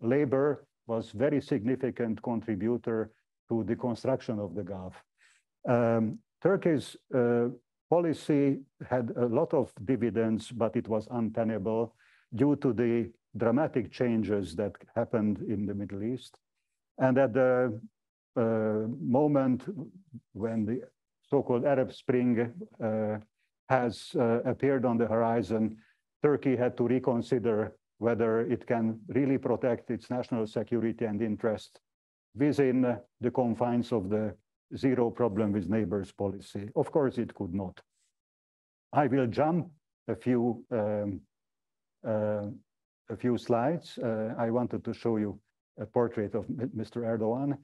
labor was very significant contributor to the construction of the Gulf. Um, Turkey's uh, policy had a lot of dividends, but it was untenable due to the dramatic changes that happened in the Middle East. And at the uh, moment when the so-called Arab Spring uh, has uh, appeared on the horizon, Turkey had to reconsider whether it can really protect its national security and interest within the confines of the zero problem with neighbors policy. Of course, it could not. I will jump a few um, a few slides. Uh, I wanted to show you a portrait of Mr. Erdogan,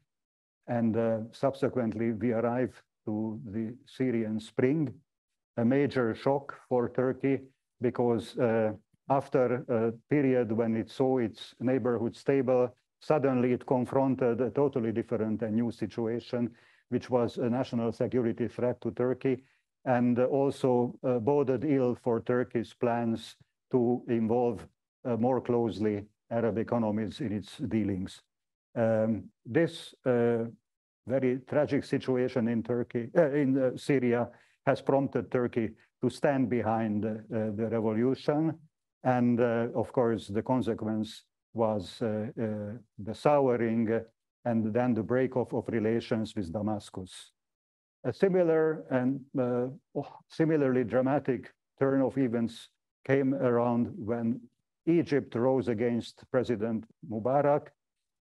and uh, subsequently we arrive to the Syrian Spring, a major shock for Turkey because uh, after a period when it saw its neighborhood stable, suddenly it confronted a totally different and new situation, which was a national security threat to Turkey and also uh, boded ill for Turkey's plans to involve uh, more closely Arab economies in its dealings. Um, this uh, very tragic situation in Turkey, uh, in uh, Syria, has prompted Turkey to stand behind uh, the revolution. And of course, the consequence was the souring and then the break-off of relations with Damascus. A similar and uh, oh, similarly dramatic turn of events came around when Egypt rose against President Mubarak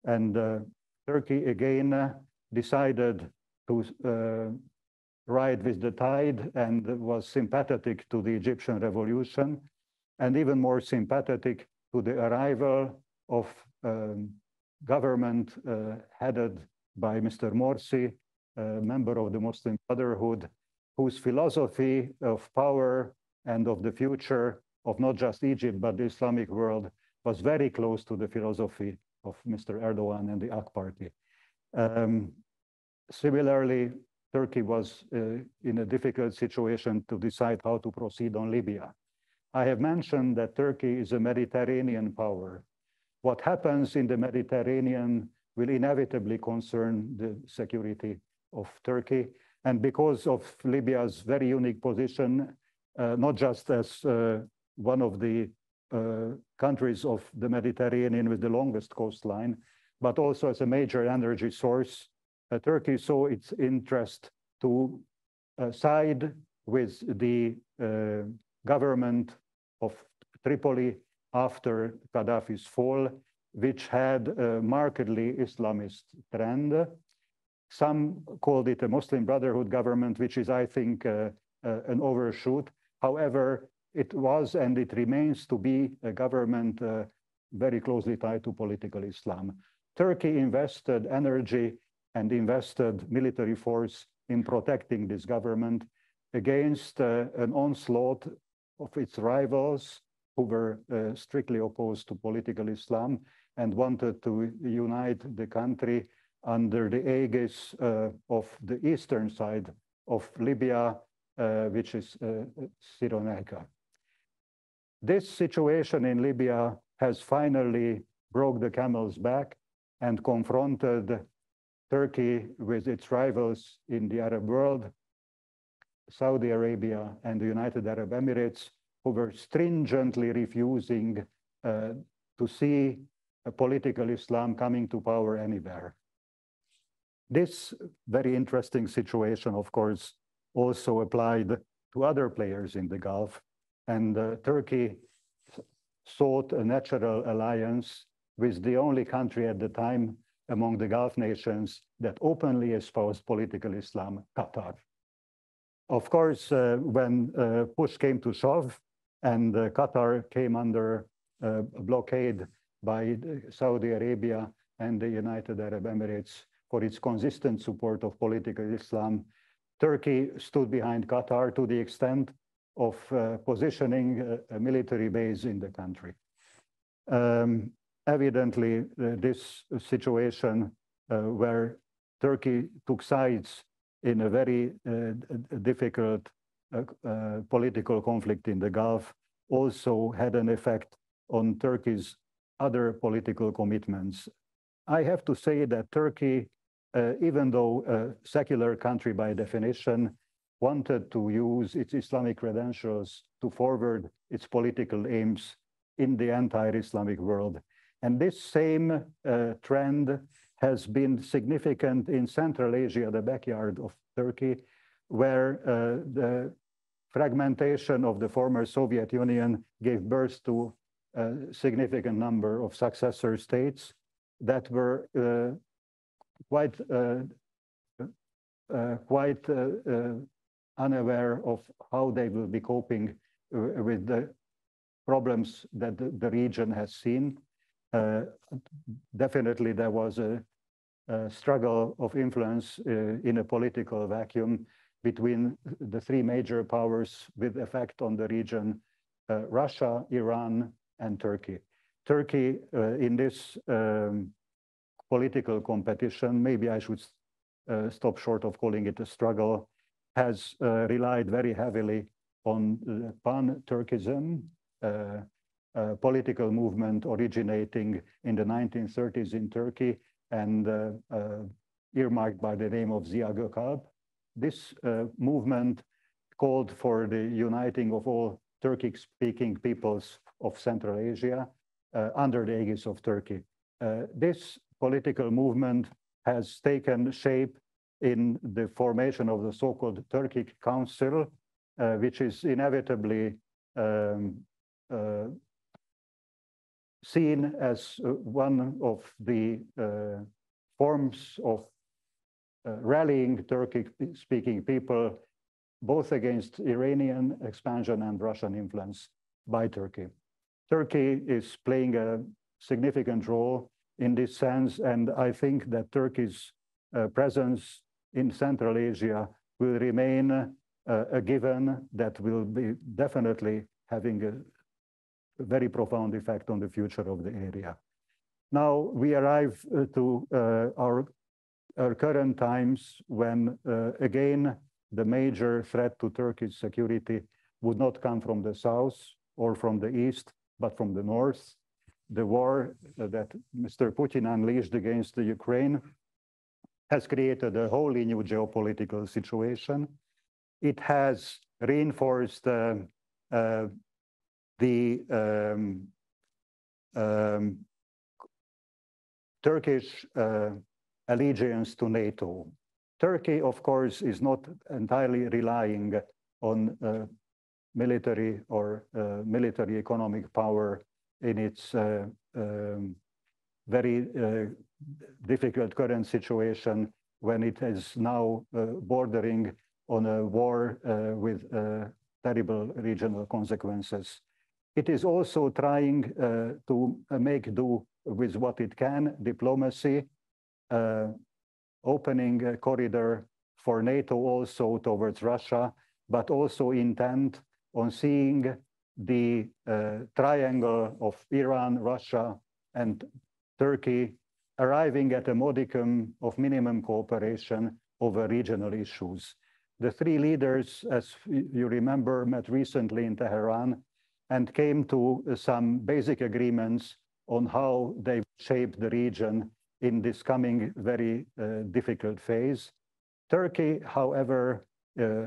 and uh, Turkey again uh, decided to uh, ride with the tide and was sympathetic to the Egyptian revolution and even more sympathetic to the arrival of um, government uh, headed by Mr. Morsi, a member of the Muslim Brotherhood, whose philosophy of power and of the future of not just Egypt, but the Islamic world was very close to the philosophy of Mr. Erdogan and the AK party. Um, similarly, Turkey was uh, in a difficult situation to decide how to proceed on Libya. I have mentioned that Turkey is a Mediterranean power. What happens in the Mediterranean will inevitably concern the security of Turkey. And because of Libya's very unique position, uh, not just as uh, one of the uh, countries of the Mediterranean with the longest coastline, but also as a major energy source. Uh, Turkey saw its interest to uh, side with the uh, government of Tripoli after Gaddafi's fall, which had a markedly Islamist trend. Some called it a Muslim Brotherhood government, which is, I think, uh, uh, an overshoot. However, it was and it remains to be a government uh, very closely tied to political Islam. Turkey invested energy and invested military force in protecting this government against uh, an onslaught of its rivals who were uh, strictly opposed to political Islam and wanted to unite the country under the aegis uh, of the eastern side of Libya, uh, which is uh, Cyrenaica. This situation in Libya has finally broke the camel's back and confronted Turkey with its rivals in the Arab world, Saudi Arabia and the United Arab Emirates, who were stringently refusing uh, to see a political Islam coming to power anywhere. This very interesting situation, of course, also applied to other players in the Gulf, and uh, Turkey sought a natural alliance with the only country at the time among the Gulf nations that openly espoused political Islam, Qatar. Of course, uh, when uh, push came to shove and uh, Qatar came under uh, blockade by Saudi Arabia and the United Arab Emirates for its consistent support of political Islam, Turkey stood behind Qatar to the extent of uh, positioning a, a, military base in the country. Um, evidently, uh, this situation uh, where Turkey took sides in a very uh, difficult uh, uh, political conflict in the Gulf also had an effect on Turkey's other political commitments. I have to say that Turkey, even though a secular country by definition, wanted to use its Islamic credentials to forward its political aims in the entire Islamic world. And this same uh, trend has been significant in Central Asia, the backyard of Turkey, where uh, the fragmentation of the former Soviet Union gave birth to a significant number of successor states that were uh, quite uh, uh, quite unaware of how they will be coping with the problems that the, region has seen. Uh, definitely there was a, a struggle of influence uh, in a political vacuum between the three major powers with effect on the region, uh, Russia, Iran, and Turkey. Turkey in this um, political competition, maybe I should uh, stop short of calling it a struggle, has uh, relied very heavily on pan-Turkism, uh, a political movement originating in the 1930s in Turkey and uh, uh, earmarked by the name of Ziya Gökalp. This movement called for the uniting of all Turkic-speaking peoples of Central Asia uh, under the aegis of Turkey. Uh, this political movement has taken shape in the formation of the so-called Turkic Council, uh, which is inevitably um, uh, seen as uh, one of the uh, forms of uh, rallying Turkic-speaking people, both against Iranian expansion and Russian influence by Turkey. Turkey is playing a significant role in this sense. And I think that Turkey's uh, presence in Central Asia will remain uh, a given that will be definitely having a very profound effect on the future of the area. Now we arrive uh, to uh, our, our current times when uh, again the major threat to Turkish security would not come from the south or from the east, but from the north the war that Mr. Putin unleashed against the Ukraine has created a wholly new geopolitical situation. It has reinforced uh, uh, the um, um, Turkish uh, allegiance to NATO. Turkey, of course, is not entirely relying on uh, military or uh, military economic power in its uh, um, very uh, difficult current situation when it is now uh, bordering on a war with terrible regional consequences. It is also trying to make do with what it can, diplomacy, opening a corridor for NATO also towards Russia, but also intent on seeing the uh, triangle of Iran, Russia, and Turkey arriving at a modicum of minimum cooperation over regional issues. The three leaders, as you remember, met recently in Tehran and came to some basic agreements on how they shape the region in this coming very uh, difficult phase. Turkey, however, uh,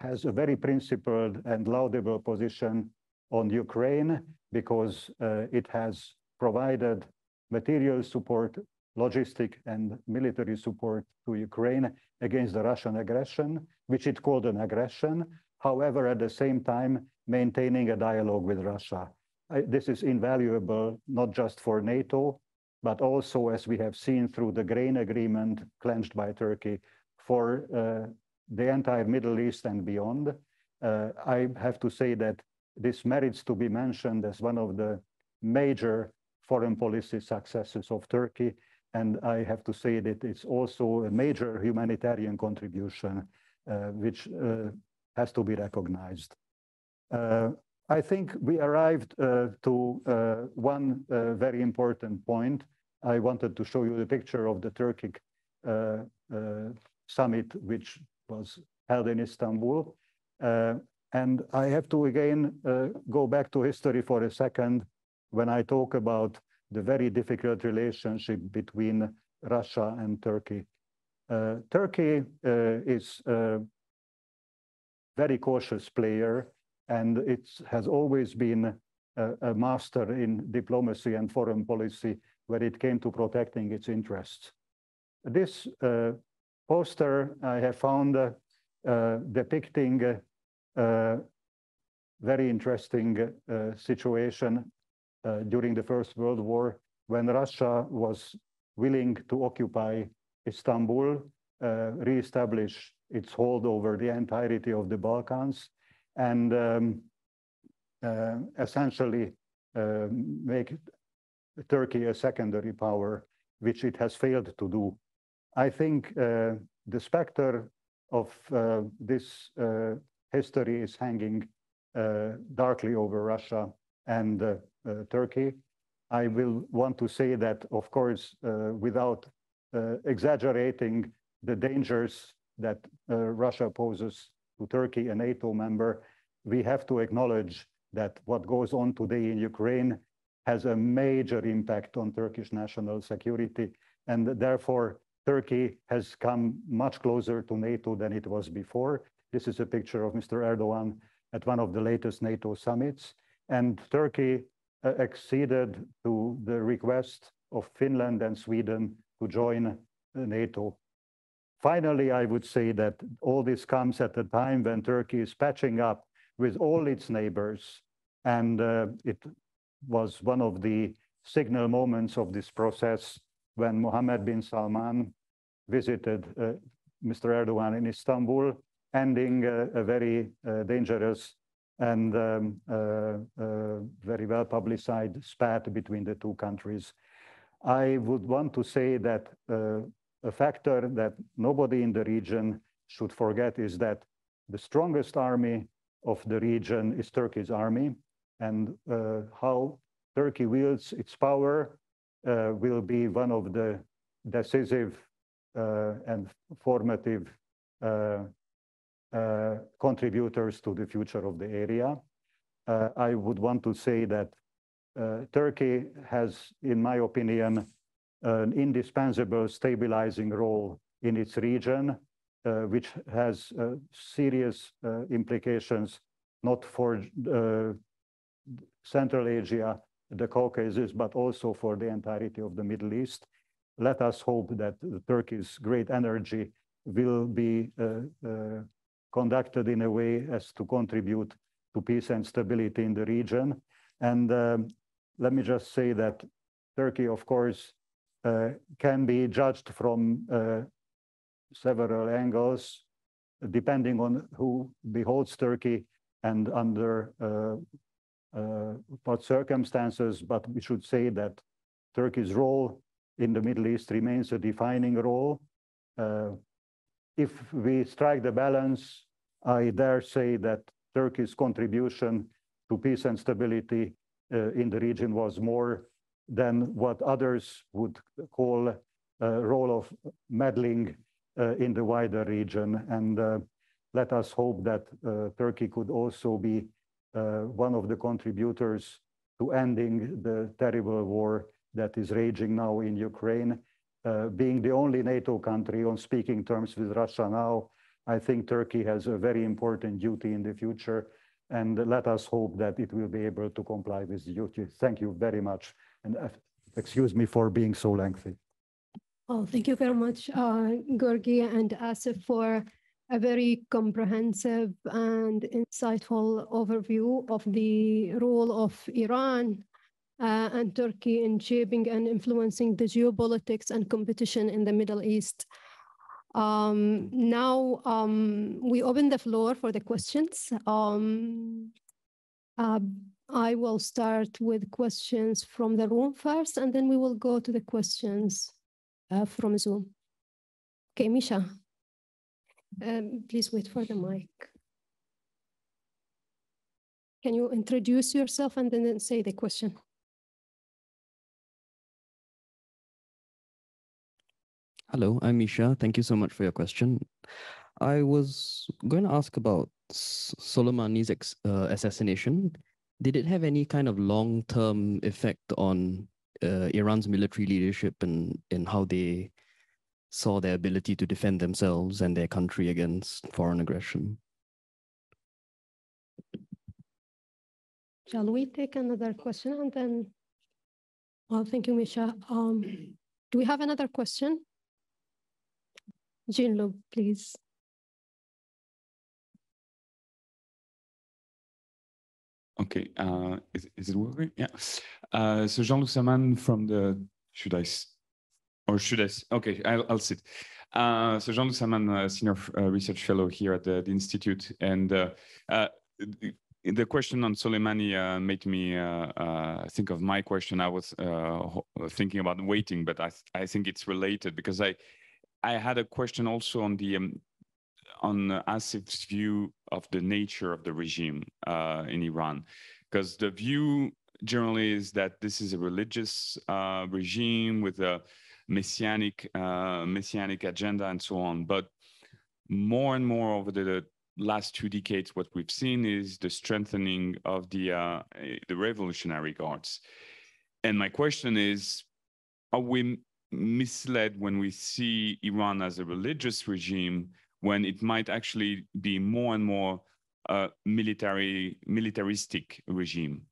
has a very principled and laudable position on Ukraine because uh, it has provided material support, logistic and military support to Ukraine against the Russian aggression, which it called an aggression. However, at the same time, maintaining a dialogue with Russia. This is invaluable, not just for NATO, but also, as we have seen through the grain agreement clenched by Turkey, for uh, the entire Middle East and beyond. Uh, I have to say that this merits to be mentioned as one of the major foreign policy successes of Turkey. And I have to say that it's also a major humanitarian contribution, uh, which uh, has to be recognized. Uh, I think we arrived uh, to uh, one very important point. I wanted to show you the picture of the Turkic summit, which was held in Istanbul. Uh, and I have to again uh, go back to history for a second when I talk about the very difficult relationship between Russia and Turkey. Uh, Turkey uh, is a very cautious player, and it has always been a, a, master in diplomacy and foreign policy when it came to protecting its interests. This uh, poster I have found uh, depicting a very interesting uh, situation uh, during the First World War when Russia was willing to occupy Istanbul, uh, reestablish its hold over the entirety of the Balkans, and um, uh, essentially uh, make Turkey a secondary power, which it has failed to do. I think uh, the specter of uh, this uh, history is hanging uh, darkly over Russia and Uh, Turkey. I will want to say that, of course, uh, without uh, exaggerating the dangers that Russia poses to Turkey, a NATO member, we have to acknowledge that what goes on today in Ukraine has a major impact on Turkish national security. And therefore, Turkey has come much closer to NATO than it was before. This is a picture of Mr. Erdogan at one of the latest NATO summits. And Turkey uh, acceded to the request of Finland and Sweden to join uh, NATO. Finally, I would say that all this comes at a time when Turkey is patching up with all its neighbors. And uh, it was one of the signal moments of this process when Mohammed bin Salman visited uh, Mr. Erdogan in Istanbul, ending uh, a very uh, dangerous and um, uh, uh, very well publicized spat between the two countries. I would want to say that uh, a factor that nobody in the region should forget is that the strongest army of the region is Turkey's army, and how Turkey wields its power uh, will be one of the decisive uh, and formative uh, contributors to the future of the area. I would want to say that Turkey has, in my opinion, an indispensable stabilizing role in its region, uh, which has uh, serious uh, implications not for Central Asia, the Caucasus, but also for the entirety of the Middle East. Let us hope that Turkey's great energy will be uh, uh, conducted in a way as to contribute to peace and stability in the region. And um, let me just say that Turkey, of course, uh, can be judged from uh, several angles, depending on who beholds Turkey and under uh, uh, what circumstances, but we should say that Turkey's role in the Middle East remains a defining role. Uh, if we strike the balance, I dare say that Turkey's contribution to peace and stability uh, in the region was more than what others would call a role of meddling uh, in the wider region. And uh, let us hope that uh, Turkey could also be uh, one of the contributors to ending the terrible war that is raging now in Ukraine. Uh, being the only NATO country on speaking terms with Russia now, I think Turkey has a very important duty in the future. And let us hope that it will be able to comply with the duty. Thank you very much. And uh, excuse me for being so lengthy. Oh, thank you very much, uh, György and Asif, for a very comprehensive and insightful overview of the role of Iran uh, and Turkey in shaping and influencing the geopolitics and competition in the Middle East. Um, now um, we open the floor for the questions. Um, uh, I will start with questions from the room first, and then we will go to the questions uh, from Zoom. Okay, Misha. Um, please wait for the mic. Can you introduce yourself and then say the question? Hello, I'm Misha. Thank you so much for your question. I was going to ask about Soleimani's uh, assassination. Did it have any kind of long-term effect on uh, Iran's military leadership and in how they saw their ability to defend themselves and their country against foreign aggression. Shall we take another question and then? Well, thank you, Misha. Um, do we have another question? Jean-Loup, please. Okay, uh, is, is it working? Yeah. Uh, so Jean-Loup Samaan from the, should I, or should I, okay, I'll, I'll sit. Uh, so Jean-Loup Samaan, uh, Senior uh, Research Fellow here at the, the Institute. And uh, the question on Soleimani made me think of my question. I was thinking about waiting, but I, I think it's related because I I had a question also on the um, on Asif's view of the nature of the regime uh, in Iran, because the view generally is that this is a religious uh, regime with a messianic uh, messianic agenda and so on. But more and more over the last two decades, what we've seen is the strengthening of the uh, the Revolutionary Guards. And my question is, are we misled when we see Iran as a religious regime when it might actually be more and more uh, military militaristic regime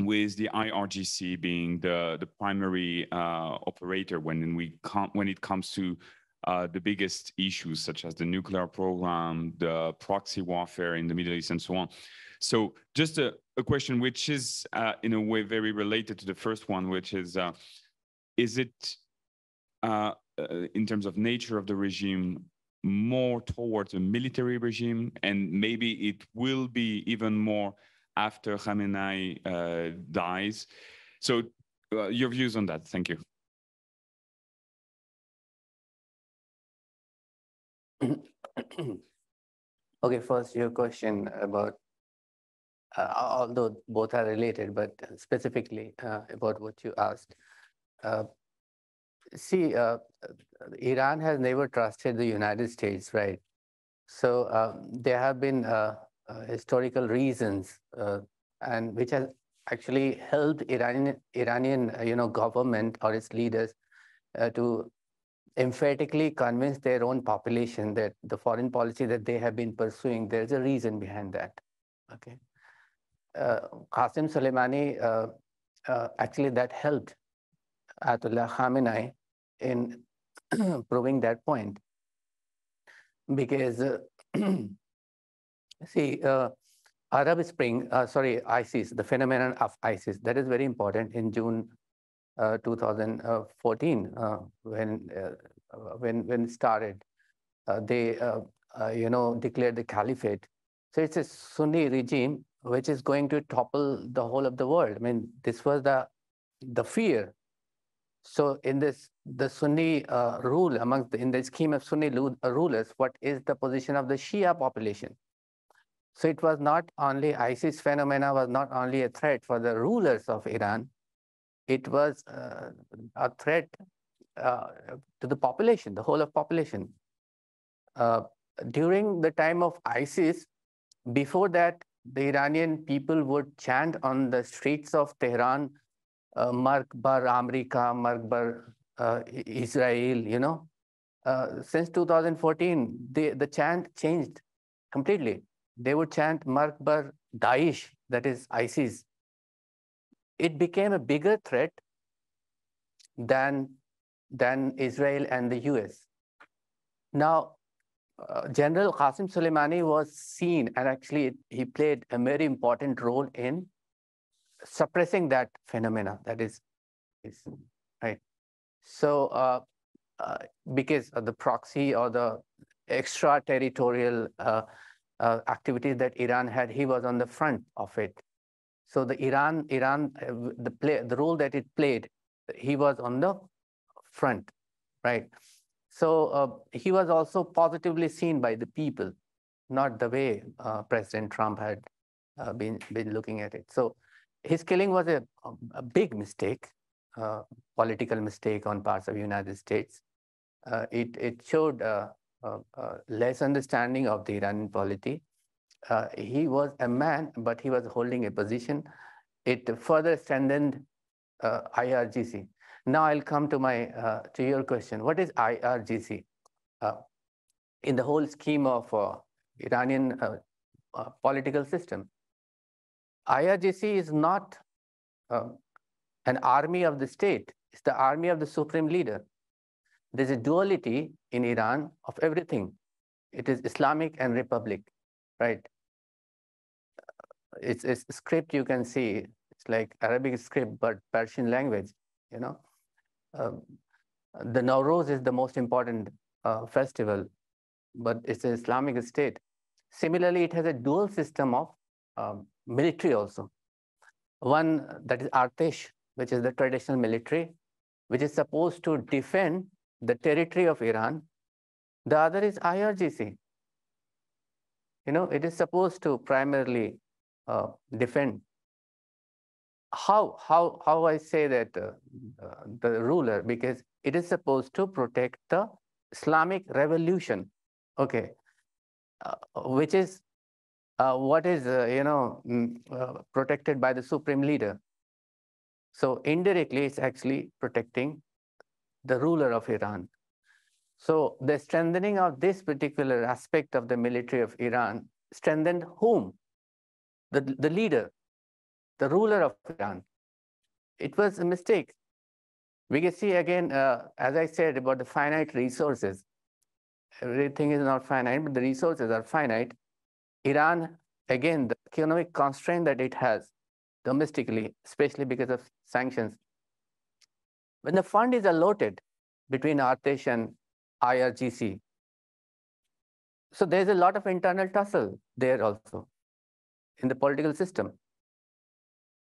with the IRGC being the, the primary uh, operator when we when it comes to uh, the biggest issues such as the nuclear program, the proxy warfare in the Middle East, and so on. So just a, a question which is uh, in a way very related to the first one, which is, uh, is it uh, uh, in terms of nature of the regime more towards a military regime, and maybe it will be even more after Khamenei uh, dies. So, uh, your views on that? Thank you. okay, first your question about, uh, although both are related, but specifically uh, about what you asked. Uh, see, uh, Iran has never trusted the United States, right? So uh, there have been uh, uh historical reasons, uh, and which has actually helped Iranian Iranian uh, you know government or its leaders to emphatically convince their own population that the foreign policy that they have been pursuing, there's a reason behind that. Okay, Qasem Soleimani actually that helped Ayatollah Khamenei in proving that point. Because, uh, see, uh, Arab Spring, uh, sorry, ISIS, the phenomenon of ISIS, that is very important in June uh, 2014 uh, when, uh, when, when it started. they, you know, declared the caliphate. So it's a Sunni regime which is going to topple the whole of the world. I mean, this was the, the fear so in this, the Sunni uh, rule amongst the, in the scheme of Sunni uh, rulers, what is the position of the Shia population? So it was not only ISIS phenomena was not only a threat for the rulers of Iran, it was uh, a threat uh, to the population, the whole of population. Uh, during the time of ISIS, before that, the Iranian people would chant on the streets of Tehran uh, Marg Bar America, Marg Bar uh, Israel, you know. Uh, since 2014, they, the chant changed completely. They would chant Marg Bar Daesh, that is ISIS. It became a bigger threat than, than Israel and the US. Now, uh, General Qasem Soleimani was seen, and actually he played a very important role in suppressing that phenomena that is, is right. So uh, uh, because of the proxy or the extraterritorial uh, uh, activities that Iran had, he was on the front of it. So the Iran, Iran, uh, the play, the role that it played, he was on the front, right? So uh, he was also positively seen by the people, not the way President Trump had been been looking at it. So his killing was a, a big mistake, uh, political mistake on parts of the United States. Uh, it, it showed uh, uh, uh less understanding of the Iranian polity. Uh, he was a man, but he was holding a position. It further strengthened IRGC. Now I'll come to my to your question. What is IRGC? in the whole scheme of Iranian political system, IRGC is not uh, an army of the state, it's the army of the supreme leader. There's a duality in Iran of everything. It is Islamic and Republic, right? it's, it's script you can see. It's like Arabic script, but Persian language, you know. Um, the Nowruz is the most important uh, festival, but it's an Islamic state. Similarly, it has a dual system of um, military also. One that is Artesh, which is the traditional military, which is supposed to defend the territory of Iran. The other is IRGC. You know, it is supposed to primarily uh, defend. How, how, how I say that uh, the ruler, because it is supposed to protect the Islamic revolution, okay, uh, which is uh, what is, uh, you know, mm, uh, protected by the supreme leader. So indirectly, it's actually protecting the ruler of Iran. So the strengthening of this particular aspect of the military of Iran strengthened whom? The, the leader, the ruler of Iran. It was a mistake. We can see again, uh, as I said about the finite resources, everything is not finite, but the resources are finite. Iran, again, the economic constraint that it has domestically, especially because of sanctions. When the fund is allotted between Artesh and IRGC, so there's a lot of internal tussle there also in the political system.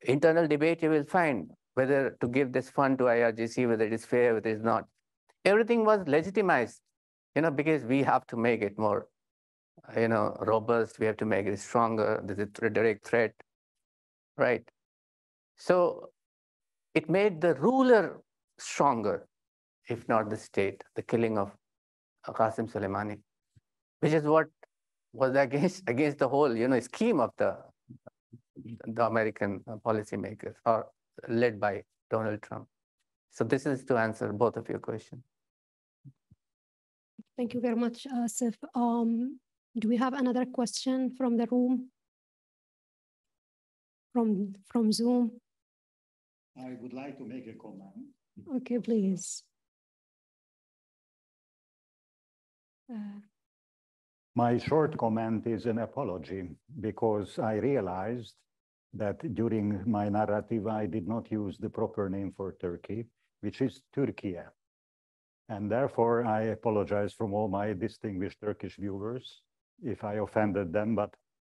Internal debate you will find whether to give this fund to IRGC, whether it is fair, whether it is not. Everything was legitimized, you know, because we have to make it more you know, robust. We have to make it stronger. There's a direct threat, right? So it made the ruler stronger, if not the state, the killing of Qasim Soleimani, which is what was against against the whole, you know, scheme of the the American policymakers, or led by Donald Trump. So this is to answer both of your questions. Thank you very much, Asif. Um, do we have another question from the room? From, from Zoom? I would like to make a comment. Okay, please. Uh, My short comment is an apology because I realized that during my narrative, I did not use the proper name for Turkey, which is Türkiye. And therefore, I apologize from all my distinguished Turkish viewers if I offended them, but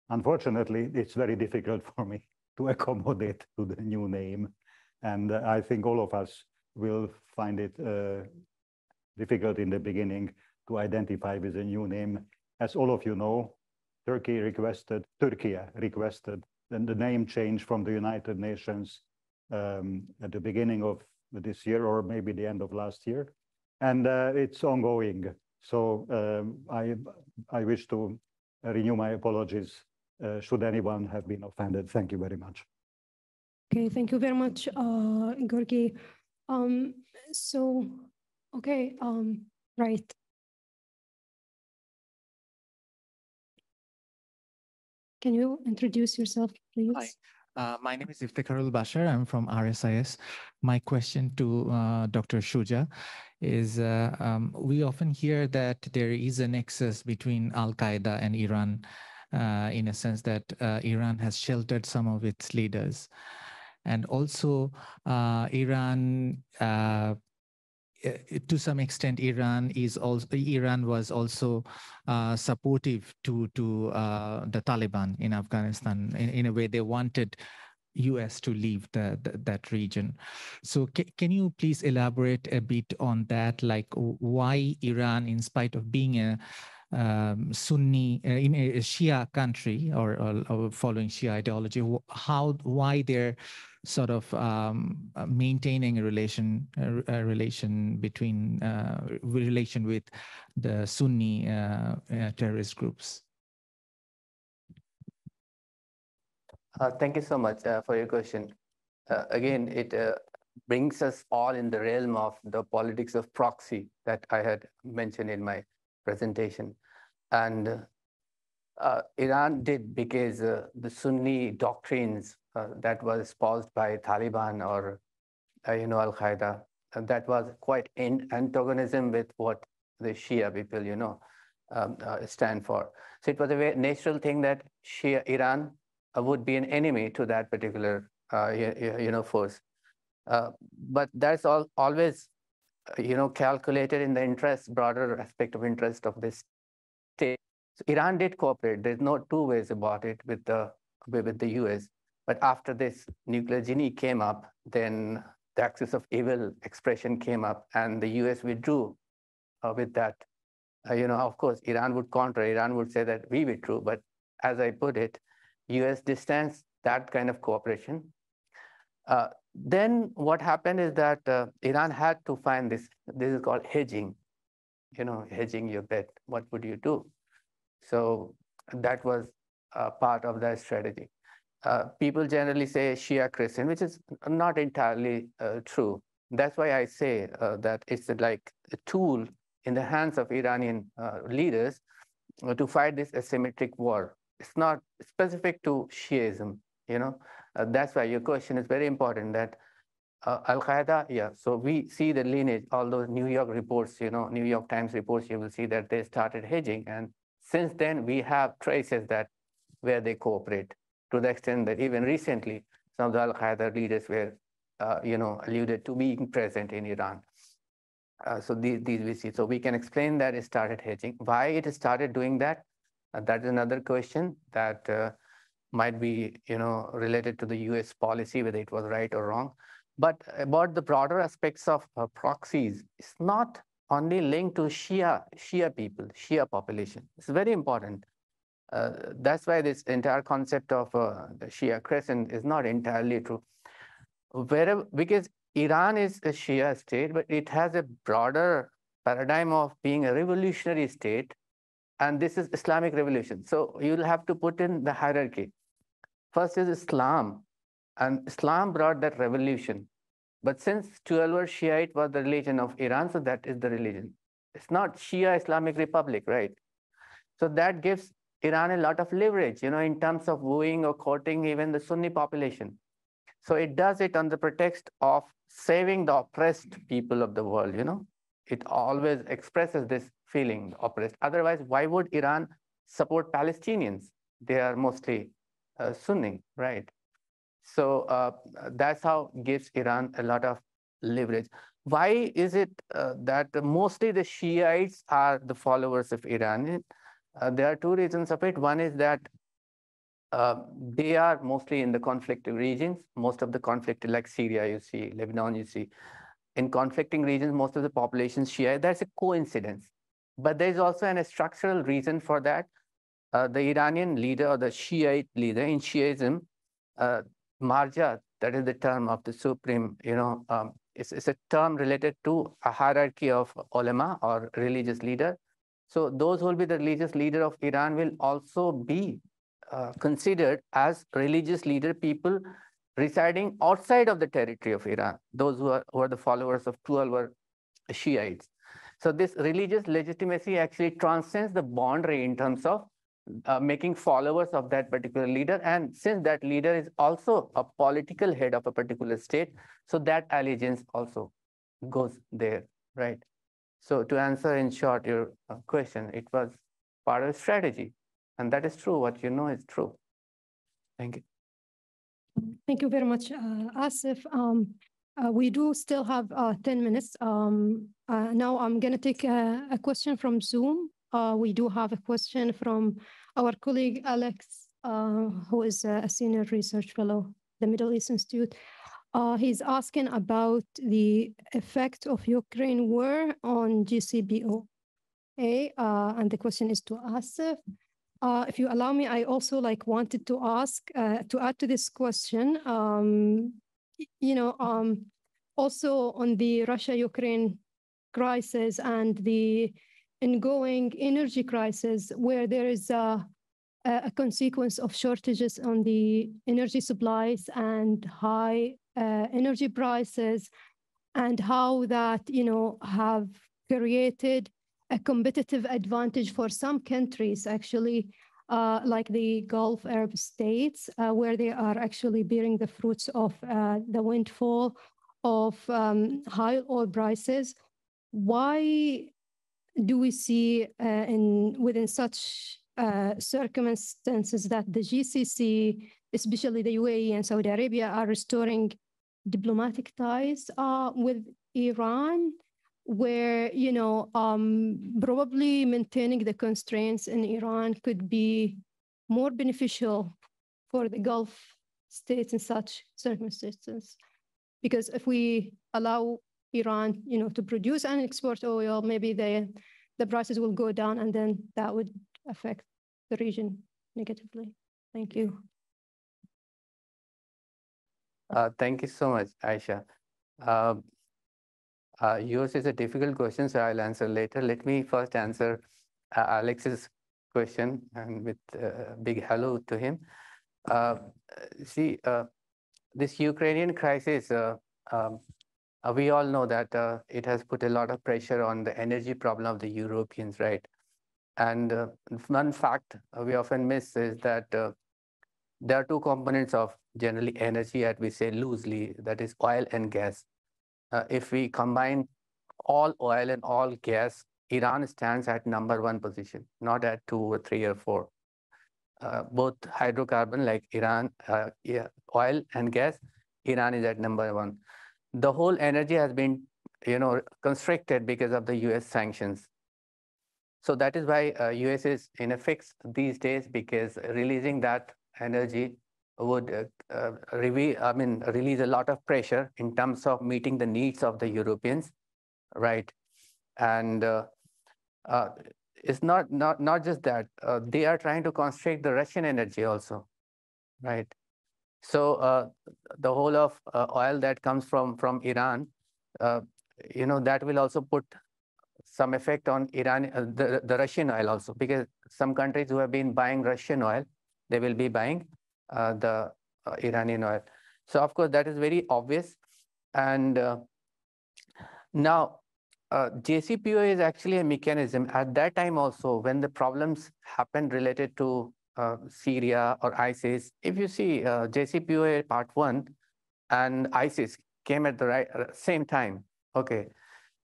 unfortunately, it's very difficult for me to accommodate to the new name. And uh, I think all of us will find it uh, difficult in the beginning to identify with a new name. As all of you know, Turkey requested, Turkey requested then the name change from the United Nations um, at the beginning of this year or maybe the end of last year. And uh, it's ongoing. So um, I, I wish to renew my apologies uh, should anyone have been offended. Thank you very much. Okay, thank you very much, uh, György. Um, so, okay, um, right. Can you introduce yourself, please? Hi. Uh, my name is Iftekharul Bashar. I'm from RSIS. My question to uh, Dr. Shuja is uh, um, we often hear that there is a nexus between Al Qaeda and Iran uh, in a sense that uh, Iran has sheltered some of its leaders. And also, uh, Iran to some extent, Iran is also Iran was also uh, supportive to to uh, the Taliban in Afghanistan. In, in a way, they wanted US to leave the, the that region. So can you please elaborate a bit on that? Like why Iran, in spite of being a um, Sunni uh, in a Shia country or, or, or, following Shia ideology, how why they're sort of um, uh, maintaining a relation a, a relation between uh, relation with the Sunni uh, uh terrorist groups. Uh, thank you so much uh, for your question. Uh, again, it uh, brings us all in the realm of the politics of proxy that I had mentioned in my presentation. And uh, Iran did because uh, the Sunni doctrines that was espoused by Taliban or, you know, Al-Qaeda, that was quite in antagonism with what the Shia people, you know, um, stand for. So it was a very natural thing that Shia Iran would be an enemy to that particular uh, you know force. Uh, but that's all always you know calculated in the interest broader aspect of interest of this state. So Iran did cooperate. There's no two ways about it with the with the U.S. But after this nuclear genie came up, then the axis of evil expression came up, and the U.S. withdrew uh, with that. Uh, you know, of course, Iran would counter. Iran would say that we withdrew, but as I put it, US distanced that kind of cooperation. Uh, then what happened is that uh, Iran had to find this, this is called hedging, you know, hedging your bet. What would you do? So that was part of their strategy. Uh, people generally say Shia crescent, which is not entirely uh, true. That's why I say uh, that it's like a tool in the hands of Iranian leaders to fight this asymmetric war it's not specific to Shiism, you know. Uh, that's why your question is very important that uh, Al-Qaeda, yeah, so we see the lineage, all those New York reports, you know, New York Times reports, you will see that they started hedging. And since then, we have traces that where they cooperate to the extent that even recently, some of the Al-Qaeda leaders were, uh, you know, alluded to being present in Iran. Uh, so these, these we see. So we can explain that it started hedging. Why it started doing that? Uh, that is another question that uh, might be, you know, related to the US policy, whether it was right or wrong. But about the broader aspects of uh, proxies, it's not only linked to Shia, Shia people, Shia population. It's very important. Uh, that's why this entire concept of uh, the Shia crescent is not entirely true. Wherever, because Iran is a Shia state, but it has a broader paradigm of being a revolutionary state and this is Islamic revolution. So you'll have to put in the hierarchy. First is Islam, and Islam brought that revolution. But since Twelver Shiite was the religion of Iran, so that is the religion. It's not Shia Islamic Republic, right? So that gives Iran a lot of leverage, you know, in terms of wooing or courting even the Sunni population. So it does it on the pretext of saving the oppressed people of the world, you know. It always expresses this feeling oppressed. Otherwise, why would Iran support Palestinians? They are mostly uh, Sunni, right? So uh, that's how gives Iran a lot of leverage. Why is it uh, that mostly the Shiites are the followers of Iran? Uh, there are two reasons of it. One is that uh, they are mostly in the conflict regions. Most of the conflict, like Syria, you see, Lebanon, you see. In conflicting regions, most of the populations share. That's a coincidence. But there's also an, a structural reason for that. Uh, the Iranian leader or the Shiite leader in Shiism, uh, Marja, that is the term of the supreme, you know, um, it's, it's a term related to a hierarchy of ulama or religious leader. So those who will be the religious leader of Iran will also be uh, considered as religious leader people residing outside of the territory of Iran, those who are, who are the followers of Twelver Shiites. So this religious legitimacy actually transcends the boundary in terms of uh, making followers of that particular leader. And since that leader is also a political head of a particular state, so that allegiance also goes there, right? So to answer in short your uh, question, it was part of strategy. And that is true. What you know is true. Thank you. Thank you very much, uh, Asif. Um, uh, we do still have uh, 10 minutes. Um, uh, now I'm going to take a, a, question from Zoom. Uh, we do have a question from our colleague Alex, uh, who is a senior research fellow, the Middle East Institute. He's asking about the effect of Ukraine war on JCPOA. and the question is to Asif. If you allow me, I also like wanted to ask, to add to this question, um, you know, um, also on the Russia-Ukraine crisis and the ongoing energy crisis, where there is a, a consequence of shortages on the energy supplies and high uh, energy prices, and how that you know have created a competitive advantage for some countries actually uh, like the Gulf Arab states, uh, where they are actually bearing the fruits of uh, the windfall of um, high oil prices. Why do we see uh, in within such uh, circumstances that the GCC especially the UAE and Saudi Arabia, are restoring diplomatic ties uh, with Iran, where you know um, probably maintaining the constraints in Iran could be more beneficial for the Gulf states in such circumstances. Because if we allow Iran, you know, to produce and export oil, maybe the the prices will go down, and then that would affect the region negatively. Thank you. Uh, thank you so much, Aisha. Uh, uh, yours is a difficult question, so I'll answer later. Let me first answer uh, Alex's question and with a big hello to him. Uh, see, uh, this Ukrainian crisis, um, we all know that it has put a lot of pressure on the energy problem of the Europeans, right? And one fact we often miss is that there are two components of generally energy that we say loosely, that is oil and gas. Uh, if we combine all oil and all gas, Iran stands at number one position, not at two or three or four. Uh, both hydrocarbon like Iran, uh, oil and gas, Iran is at number one. The whole energy has been, you know, constricted because of the U.S. sanctions. So that is why uh, U.S. is in a fix these days because releasing that energy would uh, uh, reveal, I mean, release a lot of pressure in terms of meeting the needs of the Europeans, right? And uh, uh it's not, not, not just that, uh, they are trying to constrict the Russian energy also, right? So uh, the whole of oil that comes from, from Iran, you know, that will also put some effect on Iran, the, the Russian oil also, because some countries who have been buying Russian oil, they will be buying Uh, the uh, Iranian oil. So of course, that is very obvious. And uh, now, uh, JCPOA is actually a mechanism. At that time also, when the problems happened related to uh, Syria or ISIS, if you see JCPOA part one and ISIS came at the right same time. Okay,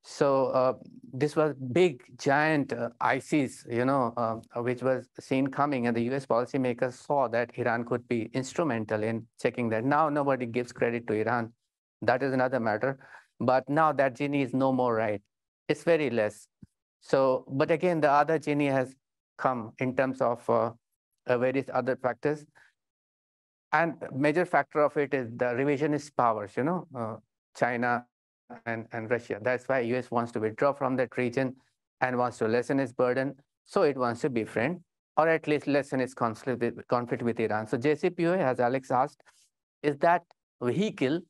so uh, this was big, giant uh, ISIS, you know, uh, which was seen coming, and the U.S. policymakers saw that Iran could be instrumental in checking that. Now nobody gives credit to Iran. That is another matter. But now that genie is no more right. It's very less. So, but again, the other genie has come in terms of uh, uh, various other factors. And major factor of it is the revisionist powers, you know, uh, China, and, and Russia. That's why US wants to withdraw from that region and wants to lessen its burden. So it wants to befriend or at least lessen its conflict with, Iran. So JCPOA, as Alex asked, is that vehicle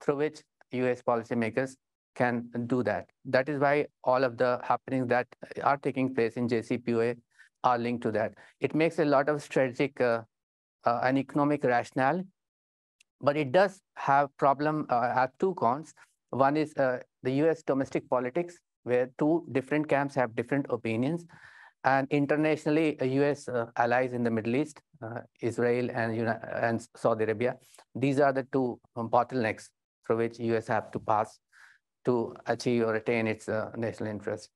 through which US policymakers can do that. That is why all of the happenings that are taking place in JCPOA are linked to that. It makes a lot of strategic uh, uh, and economic rationale, but it does have problem, uh, have two cons. One is uh, the US domestic politics, where two different camps have different opinions. And internationally, US uh, allies in the Middle East, uh, Israel and, and Saudi Arabia, these are the two um, bottlenecks through which US have to pass to achieve or attain its uh, national interest.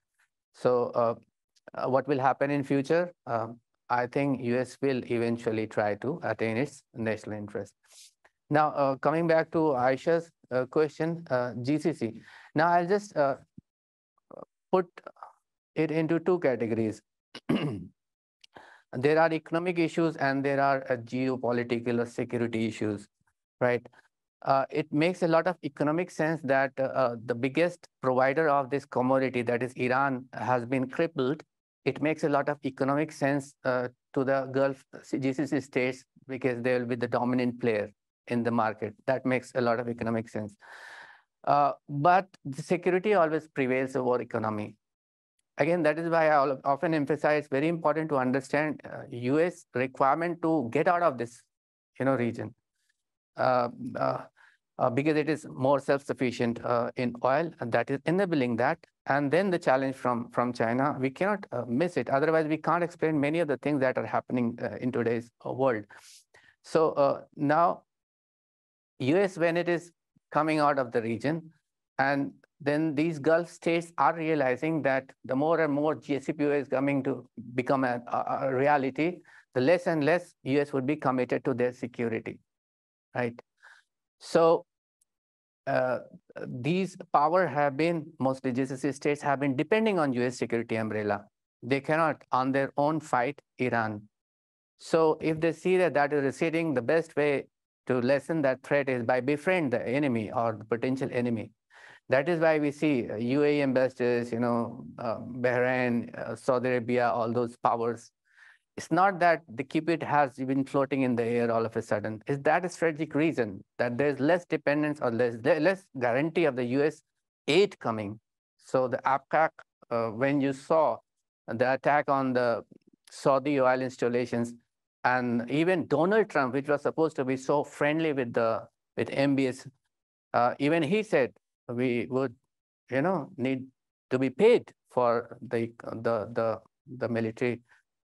So uh, uh, what will happen in future? Um, I think US will eventually try to attain its national interest. Now, uh, coming back to Aisha's uh, question, uh, GCC. Now, I'll just uh, put it into two categories. there are economic issues and there are uh, geopolitical or security issues, right? Uh, it makes a lot of economic sense that the biggest provider of this commodity, that is Iran, has been crippled. It makes a lot of economic sense to the Gulf GCC states because they will be the dominant player in the market. That makes a lot of economic sense. Uh, but the security always prevails over economy. Again, that is why I often emphasize very important to understand uh, US requirement to get out of this you know, region. Uh, uh, uh, because it is more self-sufficient uh, in oil, and that is enabling that. And then the challenge from, from China, we cannot miss it. Otherwise, we can't explain many of the things that are happening in today's world. So now US, when it is coming out of the region, and then these Gulf states are realizing that the more and more JCPOA is coming to become a, a reality, the less and less US would be committed to their security, right? So uh, these power have been, mostly GCC states have been depending on US security umbrella. They cannot on their own fight Iran. So if they see that that is receding, the best way to lessen that threat is by befriend the enemy or the potential enemy. That is why we see UAE ambassadors, you know, uh, Bahrain, uh, Saudi Arabia, all those powers. It's not that the Cupid has been floating in the air all of a sudden. Is that a strategic reason that there's less dependence or less, less guarantee of the US aid coming? So the Abqaiq, uh, when you saw the attack on the Saudi oil installations, and even Donald Trump, which was supposed to be so friendly with the with MBS, uh, even he said we would, you know, need to be paid for the the the the military,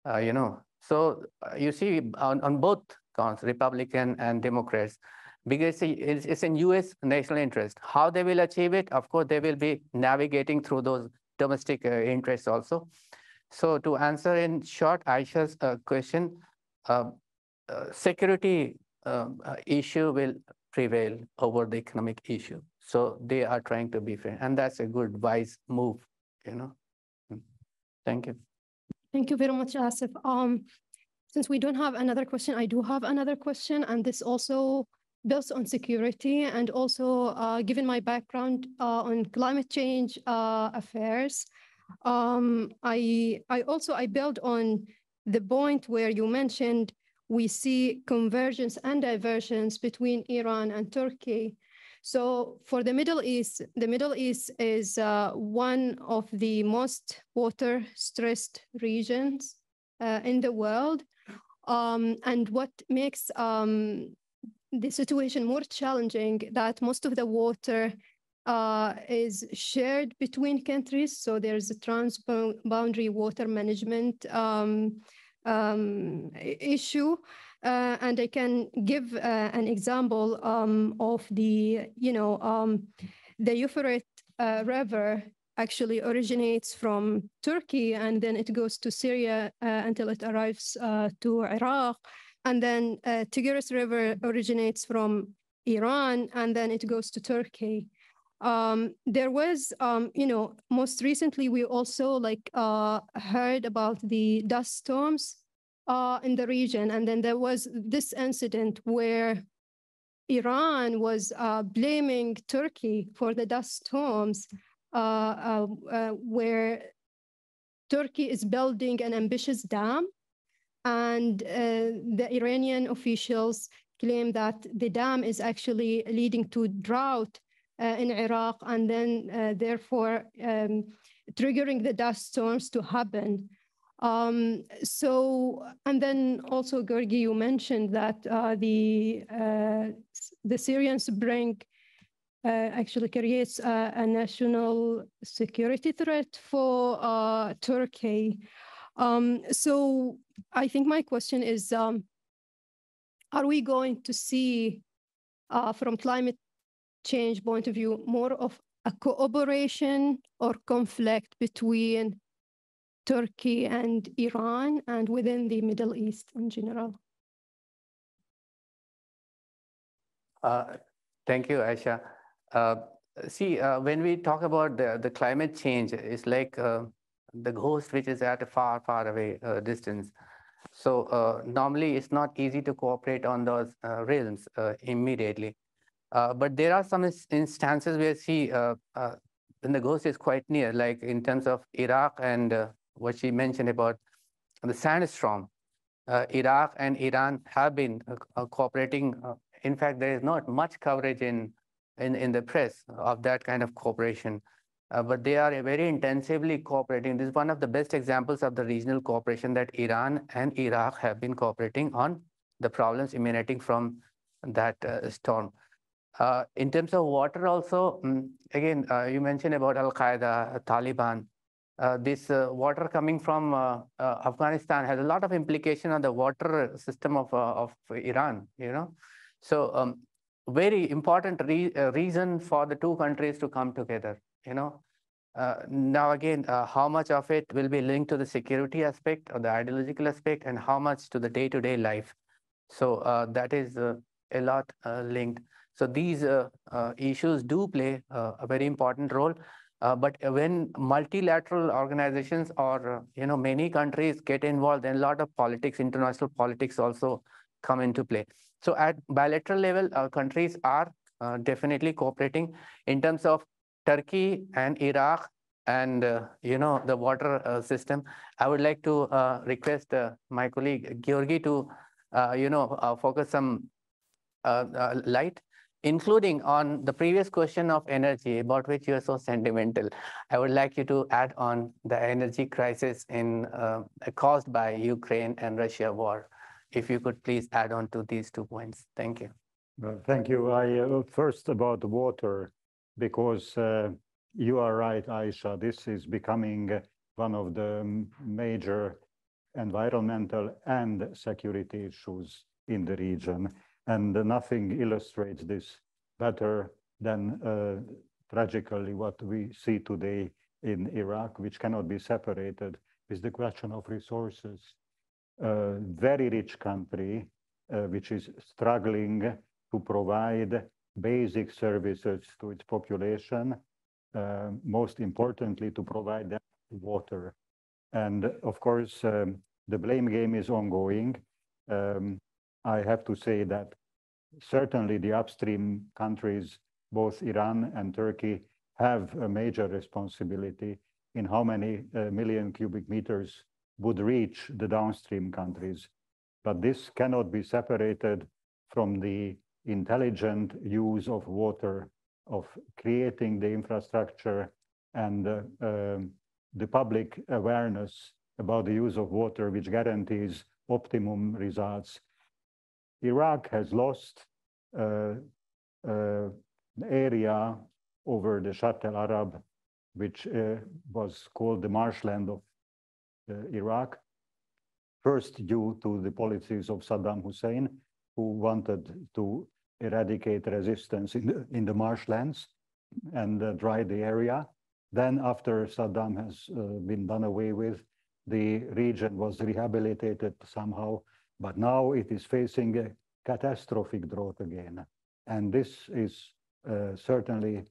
uh, you know. So uh, you see on, on both counts, Republican and Democrats, because it's, it's in U.S. national interest. How they will achieve it, of course, they will be navigating through those domestic uh, interests also. So to answer in short Aisha's uh, question, uh, uh, security um, uh, issue will prevail over the economic issue. So they are trying to be fair, and that's a good, wise move, you know. Hmm. Thank you. Thank you very much, Asif. Um, since we don't have another question, I do have another question, and this also builds on security and also uh, given my background uh, on climate change uh, affairs, um, I, I also, I build on the point where you mentioned we see convergence and divergence between Iran and Turkey. So for the Middle East, the Middle East is uh, one of the most water stressed regions uh, in the world. Um, and what makes um, the situation more challenging that most of the water uh, is shared between countries. So there's a transboundary water management um, um, issue. Uh, and I can give uh, an example um, of the, you know, um, the Euphrates uh, River actually originates from Turkey and then it goes to Syria uh, until it arrives uh, to Iraq. And then Tigris River originates from Iran and then it goes to Turkey. Um, there was, um, you know, most recently we also like uh, heard about the dust storms uh, in the region, and then there was this incident where Iran was uh, blaming Turkey for the dust storms, uh, uh, uh, where Turkey is building an ambitious dam, and the Iranian officials claim that the dam is actually leading to drought in Iraq, and then uh, therefore um, triggering the dust storms to happen. Um, so, and then also, György, you mentioned that uh, the uh, the Syrian Spring uh, actually creates a, a, national security threat for uh, Turkey. Um, so, I think my question is: um, Are we going to see from climate change point of view more of a cooperation or conflict between Turkey and Iran and within the Middle East in general? Uh, thank you, Aisha. Uh, see, uh, when we talk about the, the climate change, it's like uh, the ghost which is at a far, far away uh, distance. So uh, normally it's not easy to cooperate on those realms immediately. Uh, but there are some instances where see uh, uh, the ghost is quite near, like in terms of Iraq and uh, what she mentioned about the sandstorm. Uh, Iraq and Iran have been cooperating. in fact, there is not much coverage in, in, in the press of that kind of cooperation. but they are very intensively cooperating. This is one of the best examples of the regional cooperation that Iran and Iraq have been cooperating on the problems emanating from that storm. Uh, in terms of water also, um, again, uh, you mentioned about Al-Qaeda, Taliban. Uh, this uh, water coming from uh, uh, Afghanistan has a lot of implication on the water system of, of Iran, you know. So um, very important re reason for the two countries to come together, you know. uh, now again, uh, how much of it will be linked to the security aspect or the ideological aspect and how much to the day-to-day -day life. So uh, that is uh, a lot uh, linked. So these uh, issues do play a very important role. but when multilateral organizations or you know many countries get involved, then a lot of politics, international politics also come into play. So at bilateral level, countries are definitely cooperating in terms of Turkey and Iraq and uh, you know the water uh, system. I would like to uh, request uh, my colleague György to uh, you know uh, focus some light, including on the previous question of energy about which you are so sentimental. I would like you to add on the energy crisis in caused by Ukraine and Russia war. If you could please add on to these two points. Thank you. Thank you. I first about water because uh, you are right, Aisha, this is becoming one of the major environmental and security issues in the region. And nothing illustrates this better than uh, tragically what we see today in Iraq, which cannot be separated, is the question of resources. A very rich country, uh, which is struggling to provide basic services to its population, uh, most importantly, to provide them water. And of course, um, the blame game is ongoing. Um, I have to say that certainly the upstream countries, both Iran and Turkey, have a major responsibility in how many uh, million cubic meters would reach the downstream countries. But this cannot be separated from the intelligent use of water, of creating the infrastructure and uh, um, the public awareness about the use of water, which guarantees optimum results. Iraq has lost uh, uh, area over the Shatt al-Arab, which uh, was called the marshland of uh, Iraq, first due to the policies of Saddam Hussein, who wanted to eradicate resistance in the, in the marshlands and uh, dry the area. Then after Saddam has uh, been done away with, the region was rehabilitated somehow, but now it is facing a catastrophic drought again. And this is uh, certainly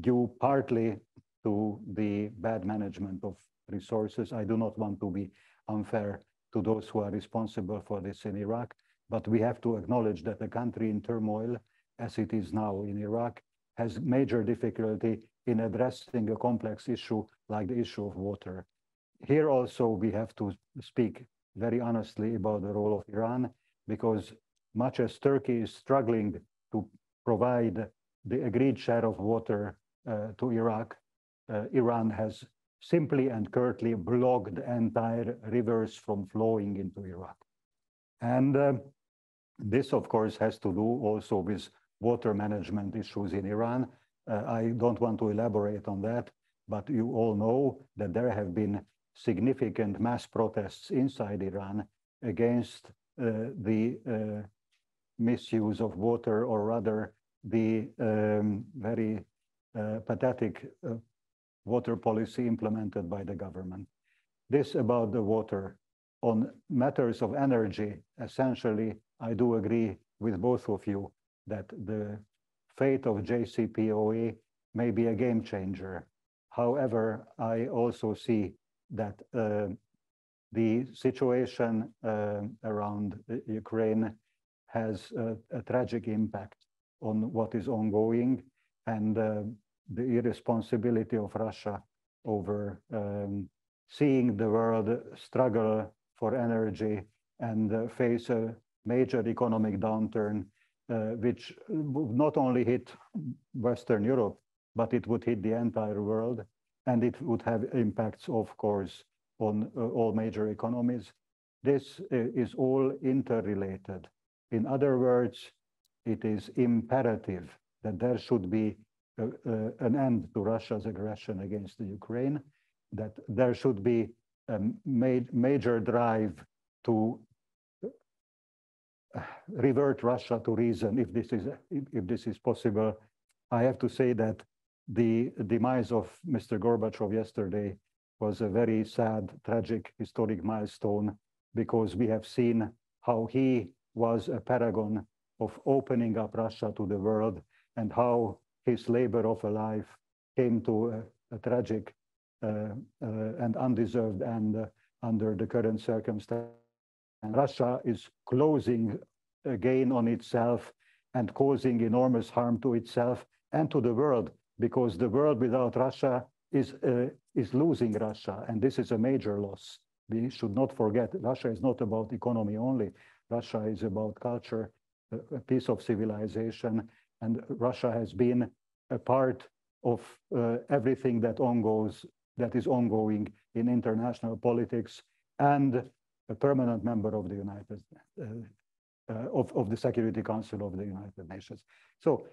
due partly to the bad management of resources. I do not want to be unfair to those who are responsible for this in Iraq, but we have to acknowledge that a country in turmoil, as it is now in Iraq, has major difficulty in addressing a complex issue like the issue of water. Here also we have to speak very honestly about the role of Iran, because much as Turkey is struggling to provide the agreed share of water uh, to Iraq, uh, Iran has simply and curtly blocked entire rivers from flowing into Iraq. And uh, this, of course, has to do also with water management issues in Iran. Uh, I don't want to elaborate on that, but you all know that there have been significant mass protests inside Iran against uh, the uh, misuse of water, or rather the um, very uh, pathetic water policy implemented by the government. This about the water. On matters of energy, essentially, I do agree with both of you that the fate of JCPOA may be a game changer. However, I also see that uh, the situation uh, around Ukraine has a, a, tragic impact on what is ongoing and uh, the irresponsibility of Russia over um, seeing the world struggle for energy and uh, face a major economic downturn, uh, which would not only hit Western Europe, but it would hit the entire world. And it would have impacts, of course, on uh, all major economies. This uh, is all interrelated. In other words, it is imperative that there should be uh, uh, an end to Russia's aggression against the Ukraine, that there should be a ma major drive to revert Russia to reason if this is if, if this is possible. I have to say that the demise of Mr. Gorbachev yesterday was a very sad, tragic, historic milestone because we have seen how he was a paragon of opening up Russia to the world and how his labor of a life came to a, a tragic uh, uh, and undeserved end uh, under the current circumstances. And Russia is closing again on itself and causing enormous harm to itself and to the world because the world without Russia is, uh, is losing Russia. And this is a major loss. We should not forget Russia is not about economy only. Russia is about culture, a piece of civilization. And Russia has been a part of uh, everything that ongoes, that is ongoing in international politics and a permanent member of the United uh, uh, of, of the Security Council of the United Nations. So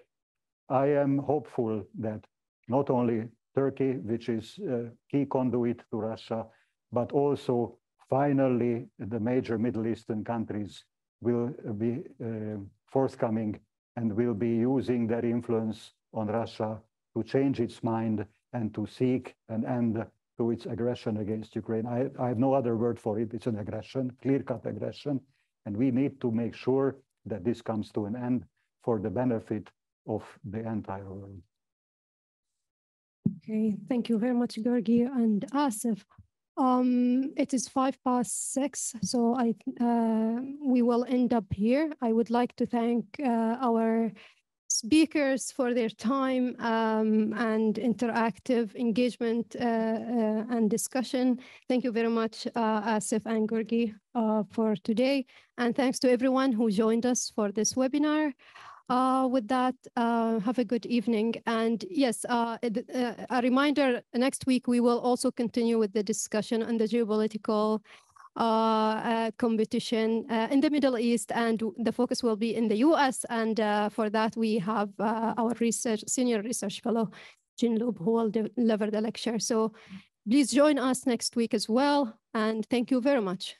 I am hopeful that not only Turkey, which is a key conduit to Russia, but also finally the major Middle Eastern countries will be uh, forthcoming and will be using their influence on Russia to change its mind and to seek an end to its aggression against Ukraine. I, I have no other word for it. It's an aggression, clear-cut aggression. And we need to make sure that this comes to an end for the benefit of the entire world. Okay, thank you very much, György and Asif. Um, it is five past six, so I uh, we will end up here. I would like to thank uh, our speakers for their time um, and interactive engagement uh, uh, and discussion. Thank you very much, uh, Asif and György, uh, for today. And thanks to everyone who joined us for this webinar. Uh, with that, uh, have a good evening. And yes, uh, uh, a reminder, next week we will also continue with the discussion on the geopolitical uh, uh, competition in the Middle East, and the focus will be in the US. And for that, we have our research senior research fellow, Jean-Loup, who will deliver the lecture. So please join us next week as well. And thank you very much.